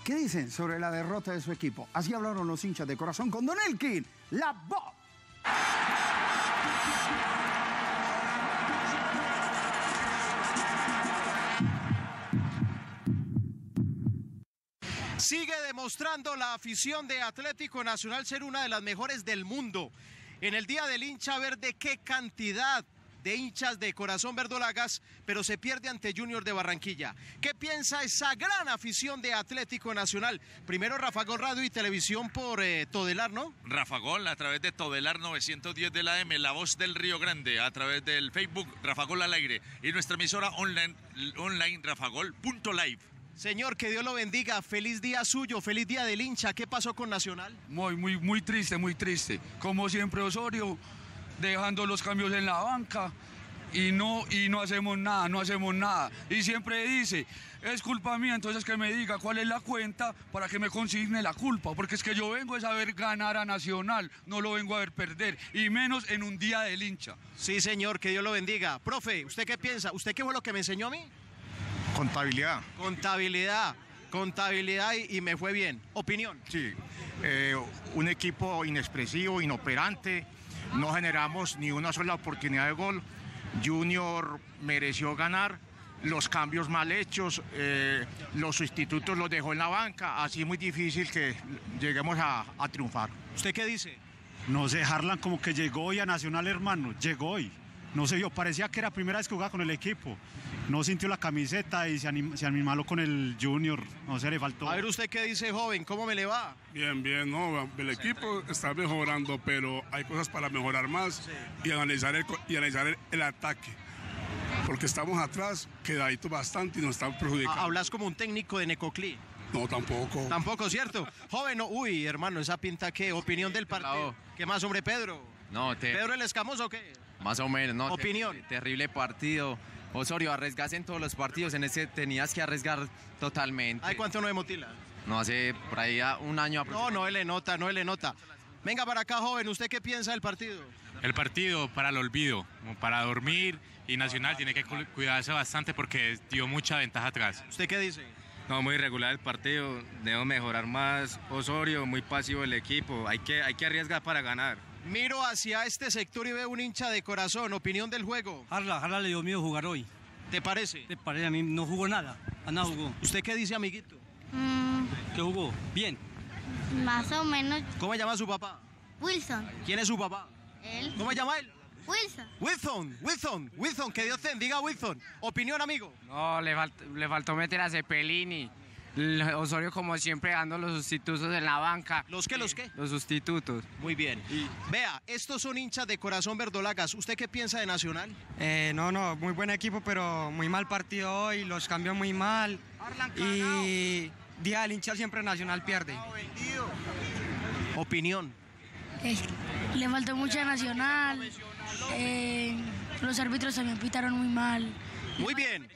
¿qué dicen sobre la derrota de su equipo? Así hablaron los hinchas de corazón con Don Elkin, la voz. Sigue demostrando la afición de Atlético Nacional ser una de las mejores del mundo. En el día del hincha verde, qué cantidad de hinchas de corazón verdolagas, pero se pierde ante Junior de Barranquilla. ¿Qué piensa esa gran afición de Atlético Nacional? Primero Rafa Gol Radio y Televisión por eh, Todelar, ¿no? Rafa Gol a través de Todelar 910 de la M, La Voz del Río Grande, a través del Facebook Rafa Gol al aire y nuestra emisora online, online rafagol.live. Señor, que Dios lo bendiga. Feliz día suyo, feliz día del hincha. ¿Qué pasó con Nacional? Muy, muy, muy triste, muy triste. Como siempre Osorio, dejando los cambios en la banca y no, y no hacemos nada, no hacemos nada. Y siempre dice, es culpa mía, entonces que me diga cuál es la cuenta para que me consigne la culpa. Porque es que yo vengo a saber ganar a Nacional, no lo vengo a ver perder. Y menos en un día del hincha. Sí, señor, que Dios lo bendiga. Profe, ¿usted qué piensa? ¿Usted qué fue lo que me enseñó a mí? Contabilidad. Contabilidad, contabilidad y, y me fue bien. Opinión. Sí, eh, un equipo inexpresivo, inoperante, no generamos ni una sola oportunidad de gol. Junior mereció ganar, los cambios mal hechos, eh, los sustitutos los dejó en la banca, así muy difícil que lleguemos a, a triunfar. ¿Usted qué dice? No sé, Harlan como que llegó hoy a Nacional, hermano, llegó hoy. No se vio, parecía que era la primera vez que jugaba con el equipo. No sintió la camiseta y se, anim- se animaló con el Junior, no se le faltó. A ver, ¿usted qué dice, joven? ¿Cómo me le va? Bien, bien, no, el equipo está mejorando, pero hay cosas para mejorar más y analizar el, y analizar el, el ataque. Porque estamos atrás, quedadito bastante y nos están perjudicando. Ha- Hablas como un técnico de Necoclí. No, tampoco. Tampoco, ¿cierto? Joven, no, uy, hermano, esa pinta qué, opinión del partido. ¿Qué más, hombre, Pedro? No, te- ¿Pedro el escamoso o qué? Más o menos, ¿no? Opinión. Ter- terrible partido. Osorio, arriesgas en todos los partidos, en ese tenías que arriesgar totalmente. Ay, ¿cuánto no de motila? No hace por ahí un año No, no le nota, no le nota. Venga para acá, joven, ¿usted qué piensa del partido? El partido para el olvido, para dormir y Nacional tiene que cu- cuidarse bastante porque dio mucha ventaja atrás. ¿Usted qué dice? No, muy irregular el partido, debemos mejorar más. Osorio, muy pasivo el equipo, hay que, hay que arriesgar para ganar. Miro hacia este sector y veo un hincha de corazón. Opinión del juego. Harla, Harla le dio miedo jugar hoy. ¿Te parece? ¿Te parece? A mí no jugó nada. A nada jugó. ¿Usted qué dice, amiguito? ¿Qué jugó? Bien. Más o menos. ¿Cómo llama su papá? Wilson. ¿Quién es su papá? Él. ¿Cómo llama él? Wilson. Wilson, Wilson, Wilson, que Dios te bendiga, Wilson. Opinión, amigo. No, le, falt- le faltó meter a Cepelini. Osorio, como siempre, dando los sustitutos en la banca. ¿Los qué, los qué? Los sustitutos. Muy bien. Vea, estos son hinchas de corazón verdolagas. ¿Usted qué piensa de Nacional? Eh, no, no, muy buen equipo, pero muy mal partido hoy, los cambió muy mal. Y día del hincha siempre Nacional pierde. Opinión. le faltó mucha nacional. eh, los árbitros también pitaron muy mal. Muy bien.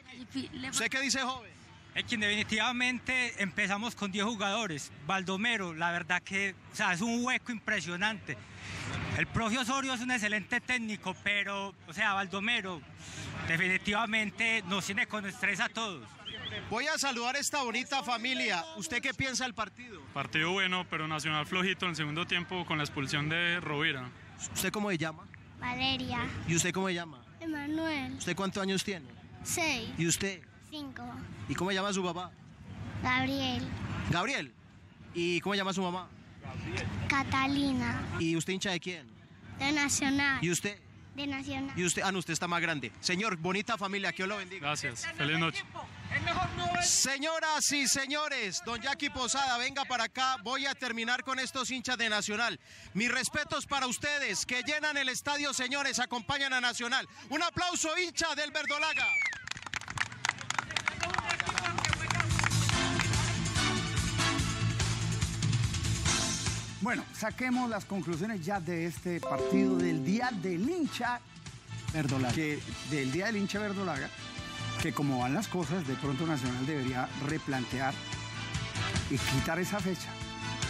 ¿Usted qué dice, joven? Es que definitivamente empezamos con 10 jugadores. Baldomero, la verdad que o sea, es un hueco impresionante. El profe Osorio es un excelente técnico, pero, o sea, Baldomero definitivamente nos tiene con estrés a todos. Voy a saludar a esta bonita familia. ¿Usted qué piensa del partido? Partido bueno, pero Nacional flojito en el segundo tiempo con la expulsión de Rovira. ¿Usted cómo se llama? Valeria. ¿Y usted cómo se llama? Emanuel. ¿Usted cuántos años tiene? Seis. ¿Y usted? Cinco. ¿Y cómo llama su papá? Gabriel. Gabriel. ¿Y cómo llama su mamá? Catalina. ¿Y usted hincha de quién? De Nacional. ¿Y usted? De Nacional. ¿Y usted? Ah, no, usted está más grande. Señor, bonita familia, que Dios lo bendiga. Gracias. Feliz noche. Señoras y señores, don Jackie Posada, venga para acá. Voy a terminar con estos hinchas de Nacional. Mis respetos para ustedes que llenan el estadio, señores, acompañan a Nacional. Un aplauso, hincha del Verdolaga. Bueno, saquemos las conclusiones ya de este partido del Día del Hincha Verdolaga. Que, del Día del Hincha Verdolaga, que como van las cosas, de pronto Nacional debería replantear y quitar esa fecha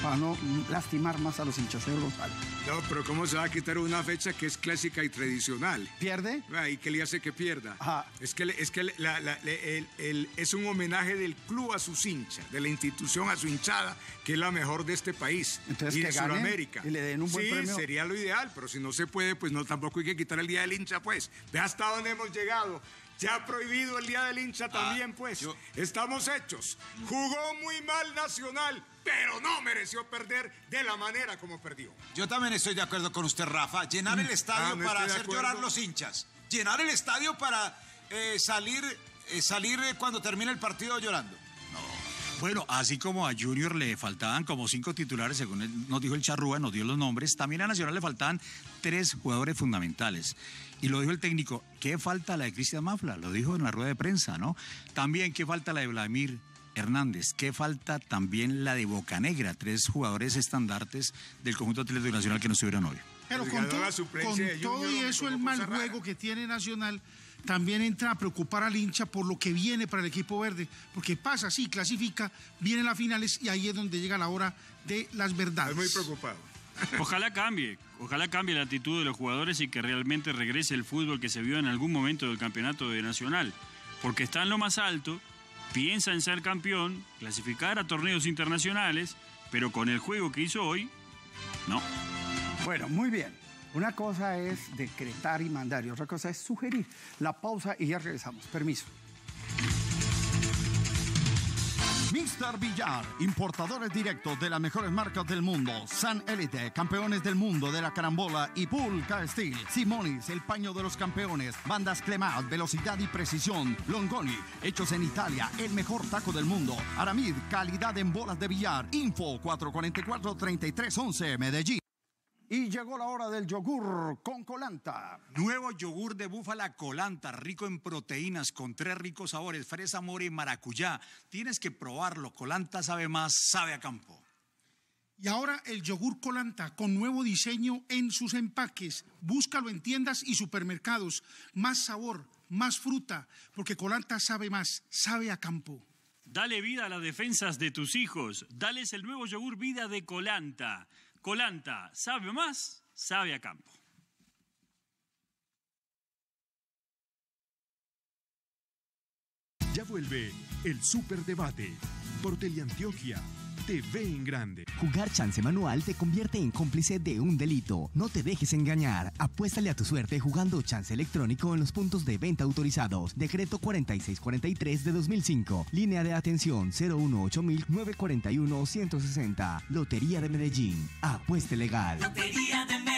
para no lastimar más a los hinchas de González. No, pero ¿cómo se va a quitar una fecha que es clásica y tradicional? ¿Pierde? ¿Y qué le hace que pierda? Es que, es, que le- la- la- le- el- el- es un homenaje del club a sus hinchas, de la institución a su hinchada, que es la mejor de este país Entonces, y que de Sudamérica. y le den un buen sí, premio. sería lo ideal, pero si no se puede, pues no, tampoco hay que quitar el Día del Hincha, pues. Ve hasta dónde hemos llegado. Ya prohibido el Día del Hincha también, pues. Estamos hechos. Jugó muy mal Nacional, pero no mereció perder de la manera como perdió. Yo también estoy de acuerdo con usted, Rafa. Llenar el estadio Ah, para hacer llorar los hinchas. Llenar el estadio para eh, salir, eh, salir eh, cuando termine el partido llorando. Bueno, así como a Junior le faltaban como cinco titulares, según él- nos dijo el Charrúa, nos dio los nombres, también a Nacional le faltaban tres jugadores fundamentales. Y lo dijo el técnico, ¿qué falta la de Cristian Mafla? Lo dijo en la rueda de prensa, ¿no? También, ¿qué falta la de Vladimir Hernández? ¿Qué falta también la de Bocanegra? Tres jugadores estandartes del conjunto atlético nacional que no estuvieron hoy. Pero con, Ganó to- la suplencia con todo y eso, el mal juego que tiene Nacional también entra a preocupar al hincha por lo que viene para el equipo verde. Porque pasa, sí, clasifica, vienen las finales y ahí es donde llega la hora de las verdades. muy preocupado. Ojalá cambie, ojalá cambie la actitud de los jugadores y que realmente regrese el fútbol que se vio en algún momento del campeonato de Nacional. Porque está en lo más alto, piensa en ser campeón, clasificar a torneos internacionales, pero con el juego que hizo hoy, no. Bueno, muy bien. Una cosa es decretar y mandar y otra cosa es sugerir. La pausa y ya regresamos. Permiso. Mr. Villar, importadores directos de las mejores marcas del mundo. San Elite, campeones del mundo de la carambola y Pulca Steel. Simonis, el paño de los campeones. Bandas Clemat, velocidad y precisión. Longoni, hechos en Italia, el mejor taco del mundo. Aramid, calidad en bolas de billar. Info 444-3311, Medellín. Y llegó la hora del yogur con colanta. Nuevo yogur de búfala colanta, rico en proteínas, con tres ricos sabores, fresa, mora y maracuyá. Tienes que probarlo, colanta sabe más, sabe a campo. Y ahora el yogur Colanta con nuevo diseño en sus empaques. Búscalo en tiendas y supermercados. Más sabor, más fruta, porque Colanta sabe más, sabe a campo. Dale vida a las defensas de tus hijos. Dales el nuevo yogur vida de Colanta. Colanta, sabe más, sabe a campo. Ya vuelve el Superdebate por Teleantioquia. TV en grande. Jugar chance manual te convierte en cómplice de un delito. No te dejes engañar. Apuéstale a tu suerte jugando chance electrónico en los puntos de venta autorizados. Decreto 4643 de 2005. Línea de atención 018-941-160. Lotería de Medellín. Apueste legal. Lotería de Medellín.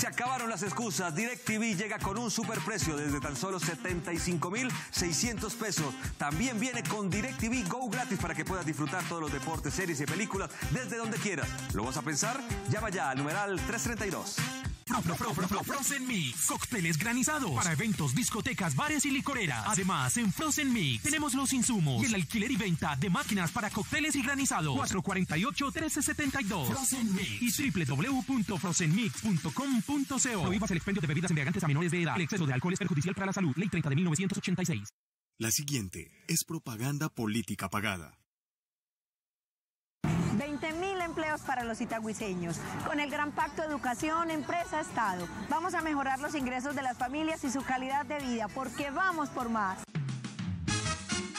Se acabaron las excusas. DirecTV llega con un superprecio desde tan solo 75,600 pesos. También viene con DirecTV Go gratis para que puedas disfrutar todos los deportes, series y películas desde donde quieras. ¿Lo vas a pensar? Llama ya al numeral 332. Pro, pro, pro, pro, pro, Frozen Mix. Cócteles granizados para eventos, discotecas, bares y licoreras. Además, en Frozen Mix tenemos los insumos y el alquiler y venta de máquinas para cócteles y granizados. 448-1372. Frozen Mix y www.frozenmix.com.co. Prohíbas el expendio de bebidas embriagantes a menores de edad. El exceso de alcohol es perjudicial para la salud. Ley 30 de 1986. La siguiente es propaganda política pagada. 20.000 para los itagüiseños. Con el Gran Pacto Educación, Empresa, Estado. Vamos a mejorar los ingresos de las familias y su calidad de vida, porque vamos por más.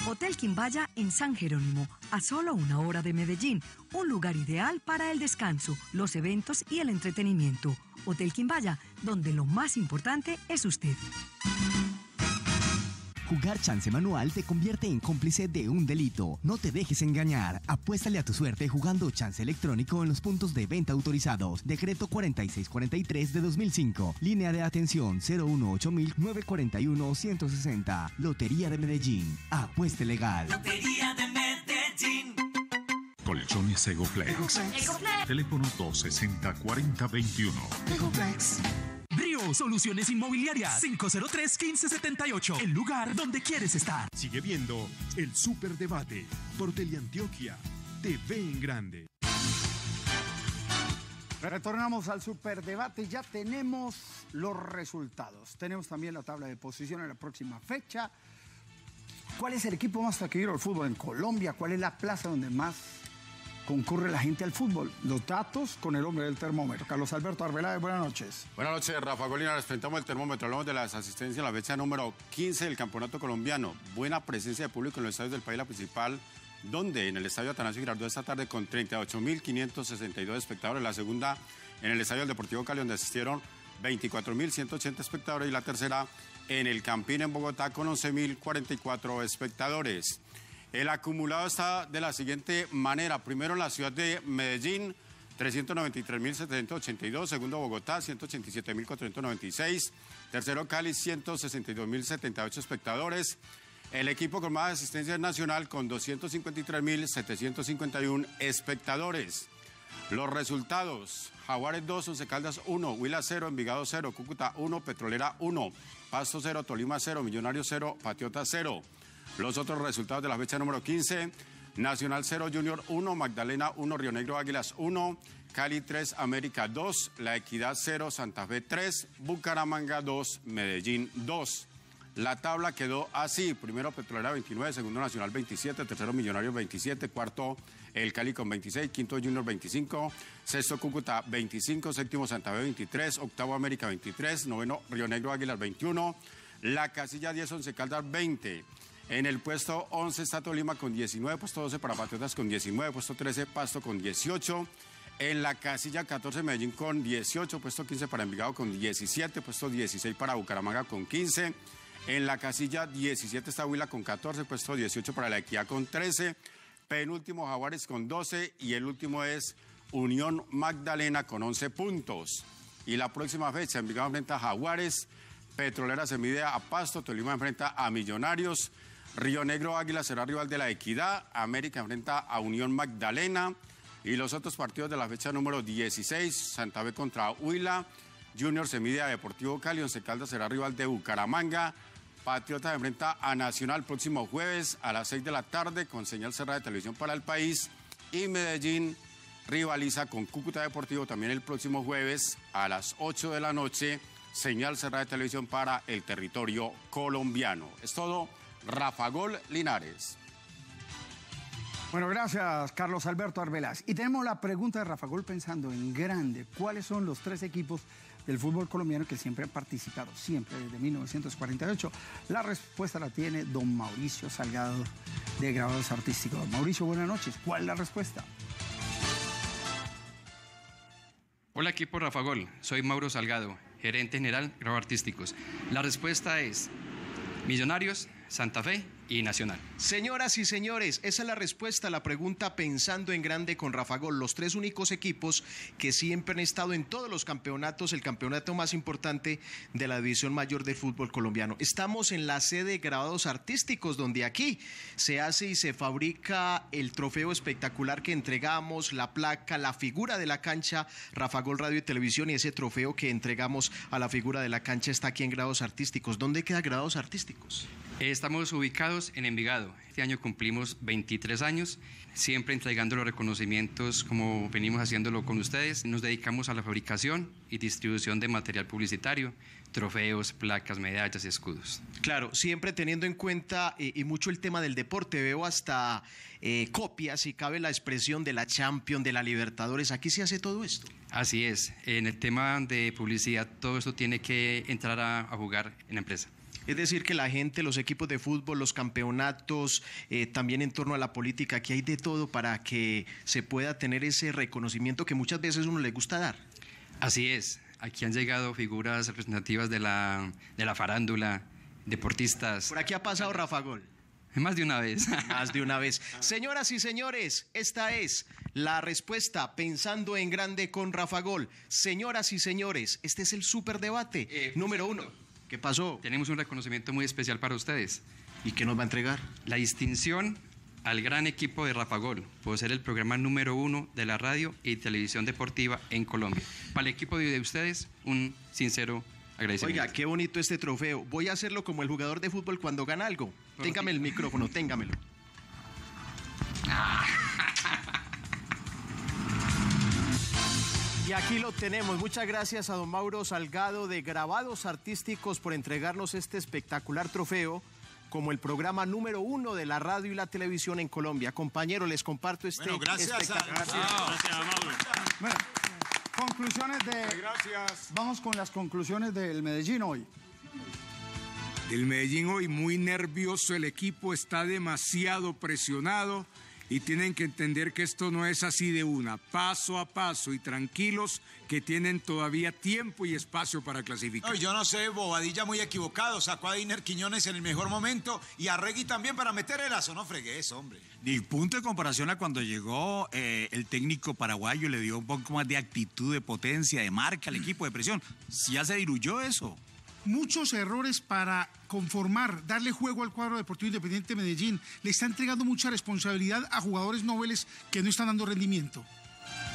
Hotel Quimbaya en San Jerónimo, a solo una hora de Medellín. Un lugar ideal para el descanso, los eventos y el entretenimiento. Hotel Quimbaya, donde lo más importante es usted. Jugar chance manual te convierte en cómplice de un delito. No te dejes engañar. Apuéstale a tu suerte jugando chance electrónico en los puntos de venta autorizados. Decreto 4643 de 2005. Línea de atención 018-941-160. Lotería de Medellín. Apueste legal. Lotería de Medellín. Colchones Egoflex. Teléfono 260-4021. Soluciones Inmobiliarias 503-1578. El lugar donde quieres estar. Sigue viendo el Superdebate por Teleantioquia. TV en grande. Retornamos al superdebate. Ya tenemos los resultados. Tenemos también la tabla de posición en la próxima fecha. ¿Cuál es el equipo más taquillero del fútbol en Colombia? ¿Cuál es la plaza donde más concurre la gente al fútbol? Los datos con el hombre del termómetro. Carlos Alberto Arbeláez, buenas noches. Buenas noches, Rafa Golina. Les presentamos el termómetro. Hablamos de las asistencias en la fecha número 15 del Campeonato Colombiano. Buena presencia de público en los estadios del país, la principal, donde en el Estadio Atanasio Girardot esta tarde con 38.562 espectadores. La segunda en el Estadio del Deportivo Cali, donde asistieron 24.180 espectadores. Y la tercera en el Campín en Bogotá con 11.044 espectadores. El acumulado está de la siguiente manera. Primero en la ciudad de Medellín, 393.782. Segundo Bogotá, 187.496. Tercero Cali, 162.078 espectadores. El equipo con más asistencia nacional con 253.751 espectadores. Los resultados. Jaguares 2, Once Caldas 1, Huila 0, Envigado 0, Cúcuta 1, Petrolera 1, Pasto 0, Tolima 0, Millonario 0, Patriota 0. Los otros resultados de la fecha número 15, Nacional 0, Junior 1, Magdalena 1, Río Negro Águilas 1, Cali 3, América 2, La Equidad 0, Santa Fe 3, Bucaramanga 2, Medellín 2. La tabla quedó así, primero Petrolera 29, segundo Nacional 27, tercero Millonario 27, cuarto el Cali con 26, quinto Junior 25, sexto Cúcuta 25, séptimo Santa Fe 23, octavo América 23, noveno Río Negro Águilas 21, la casilla 10, 11 Caldas 20. En el puesto 11 está Tolima con 19, puesto 12 para Patriotas con 19, puesto 13 Pasto con 18. En la casilla 14 Medellín con 18, puesto 15 para Envigado con 17, puesto 16 para Bucaramanga con 15. En la casilla 17 está Huila con 14, puesto 18 para la Equidad con 13. Penúltimo Jaguares con 12 y el último es Unión Magdalena con 11 puntos. Y la próxima fecha, Envigado enfrenta a Jaguares, Petrolera se mide a Pasto, Tolima enfrenta a Millonarios, Río Negro Águila será rival de la Equidad, América enfrenta a Unión Magdalena y los otros partidos de la fecha número 16, Santa Fe contra Huila, Junior se mide a Deportivo Cali, Once Caldas será rival de Bucaramanga, Patriotas enfrenta a Nacional próximo jueves a las 6 de la tarde con señal cerrada de televisión para el país y Medellín rivaliza con Cúcuta Deportivo también el próximo jueves a las 8 de la noche, señal cerrada de televisión para el territorio colombiano. Es todo, Rafa Gol Linares. Bueno, gracias Carlos Alberto Arbelas. Y tenemos la pregunta de Rafa Gol pensando en grande. ¿Cuáles son los tres equipos del fútbol colombiano que siempre ha participado, siempre desde 1948? La respuesta la tiene don Mauricio Salgado de Grabados Artísticos. Mauricio, buenas noches. ¿Cuál es la respuesta? Hola equipo Rafa Gol, soy Mauro Salgado, gerente general Grabos Artísticos. La respuesta es Millonarios, Santa Fe y Nacional. Señoras y señores, esa es la respuesta a la pregunta pensando en grande con Rafa Gol, los tres únicos equipos que siempre han estado en todos los campeonatos, el campeonato más importante de la división mayor del fútbol colombiano. Estamos en la sede de grabados artísticos, donde aquí se hace y se fabrica el trofeo espectacular que entregamos, la placa, la figura de la cancha, Rafa Gol Radio y Televisión, y ese trofeo que entregamos a la figura de la cancha está aquí en grados artísticos. ¿Dónde queda grados artísticos? Estamos ubicados en Envigado. Este año cumplimos 23 años, siempre entregando los reconocimientos como venimos haciéndolo con ustedes. Nos dedicamos a la fabricación y distribución de material publicitario, trofeos, placas, medallas y escudos. Claro, siempre teniendo en cuenta eh, y mucho el tema del deporte. Veo hasta eh, copias, si cabe la expresión, de la Champions, de la Libertadores. Aquí se hace todo esto. Así es. En el tema de publicidad, todo esto tiene que entrar a, a jugar en la empresa. Es decir, que la gente, los equipos de fútbol, los campeonatos, eh, también en torno a la política, aquí hay de todo para que se pueda tener ese reconocimiento que muchas veces uno le gusta dar. Así es. Aquí han llegado figuras representativas de la, de la farándula, deportistas. Por aquí ha pasado Rafa Gol. Más de una vez. Más de una vez. Señoras y señores, esta es la respuesta pensando en grande con Rafa Gol. Señoras y señores, este es el superdebate Eh, número uno. ¿Qué pasó? Tenemos un reconocimiento muy especial para ustedes. ¿Y qué nos va a entregar? La distinción al gran equipo de Rafa Gol por ser el programa número uno de la radio y televisión deportiva en Colombia. Para el equipo de ustedes, un sincero agradecimiento. Oiga, qué bonito este trofeo. Voy a hacerlo como el jugador de fútbol cuando gana algo. Téngame el micrófono, téngamelo. Y aquí lo tenemos. Muchas gracias a don Mauro Salgado de Grabados Artísticos por entregarnos este espectacular trofeo como el programa número uno de la radio y la televisión en Colombia. Compañero, les comparto este Bueno, gracias a-. Gracias, Mauro. Bueno, conclusiones de. Gracias. Vamos con las conclusiones del Medellín hoy. El Medellín hoy muy nervioso, el equipo está demasiado presionado y tienen que entender que esto no es así de una, paso a paso y tranquilos que tienen todavía tiempo y espacio para clasificar. No, yo no sé, Bobadilla muy equivocado. Sacó a Diner Quiñones en el mejor momento y a Regui también para meter el aso. No fregues, hombre. Ni punto de comparación a cuando llegó eh, el técnico paraguayo, le dio un poco más de actitud, de potencia, de marca al equipo de presión. Si ya se diluyó eso. Muchos errores para conformar, darle juego al cuadro deportivo independiente de Medellín. Le está entregando mucha responsabilidad a jugadores nobles que no están dando rendimiento.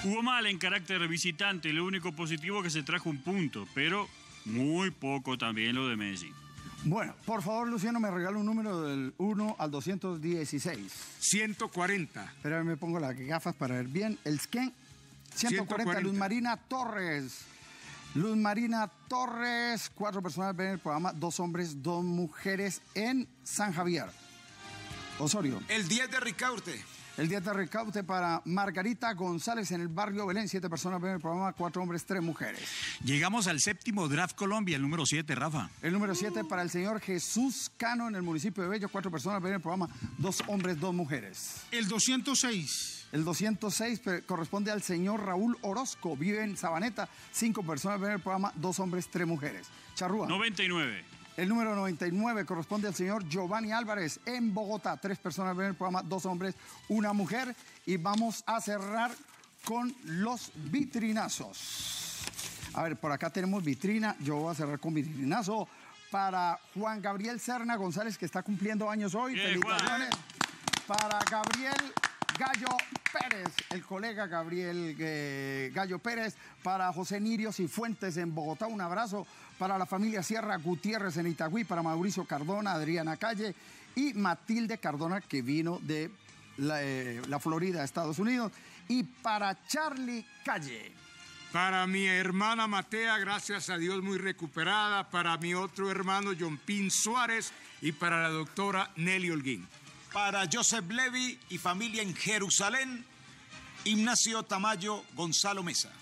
Jugó mal en carácter visitante, lo único positivo que se trajo un punto, pero muy poco también lo de Messi. Bueno, por favor, Luciano, me regala un número del 1 al 216. 140. Pero me pongo las gafas para ver bien. El scan 140, 140. Luz Marina Torres. Luz Marina Torres, cuatro personas ven el programa, dos hombres, dos mujeres en San Javier. Osorio. El 10 de Ricaurte. El día de recaute para Margarita González en el barrio Belén. Siete personas ven el programa, cuatro hombres, tres mujeres. Llegamos al séptimo Draft Colombia, el número 7, Rafa. El número siete para el señor Jesús Cano en el municipio de Bello. Cuatro personas ven el programa, dos hombres, dos mujeres. El 206. El 206 pe- corresponde al señor Raúl Orozco. Vive en Sabaneta. Cinco personas ven el programa, dos hombres, tres mujeres. Charrúa. 99. El número 99 corresponde al señor Giovanni Álvarez en Bogotá. Tres personas ven el programa, dos hombres, una mujer. Y vamos a cerrar con los vitrinazos. A ver, por acá tenemos vitrina. Yo voy a cerrar con vitrinazo para Juan Gabriel Serna González, que está cumpliendo años hoy. Bien, Juan. Felicitaciones. Para Gabriel Gallo Pérez, el colega Gabriel eh, Gallo Pérez, para José Nirios y Fuentes en Bogotá, un abrazo para la familia Sierra Gutiérrez en Itagüí, para Mauricio Cardona, Adriana Calle y Matilde Cardona, que vino de la, eh, la Florida, Estados Unidos, y para Charlie Calle. Para mi hermana Matea, gracias a Dios muy recuperada. Para mi otro hermano John Pin Suárez y para la doctora Nelly Holguín. Para Joseph Levy y familia en Jerusalén. Ignacio Tamayo Gonzalo Mesa.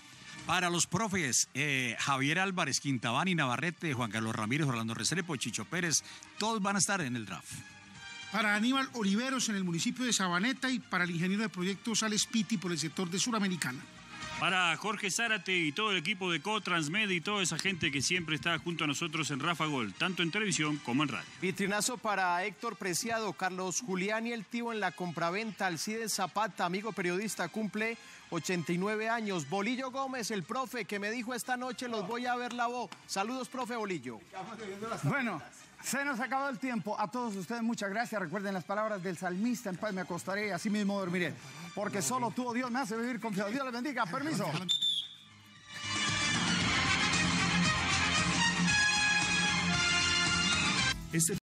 Para los profes, eh, Javier Álvarez, Quintabani, Navarrete, Juan Carlos Ramírez, Orlando Restrepo, Chicho Pérez, todos van a estar en el draft. Para Aníbal Oliveros en el municipio de Sabaneta y para el ingeniero de proyectos Alex Pitti por el sector de Suramericana. Para Jorge Zárate y todo el equipo de Co-Transmed y toda esa gente que siempre está junto a nosotros en Rafa Gol, tanto en televisión como en radio. Vitrinazo para Héctor Preciado, Carlos Julián y el tío en la compraventa, Alcides Zapata, amigo periodista, cumple 89 años. Bolillo Gómez, el profe que me dijo esta noche, los voy a ver la voz. Saludos, profe Bolillo. Bueno, se nos acabado el tiempo. A todos ustedes, muchas gracias. Recuerden las palabras del salmista: en paz me acostaré, así mismo dormiré. Porque solo tú, oh Dios, me hace vivir confiado. Dios les bendiga. Permiso. Este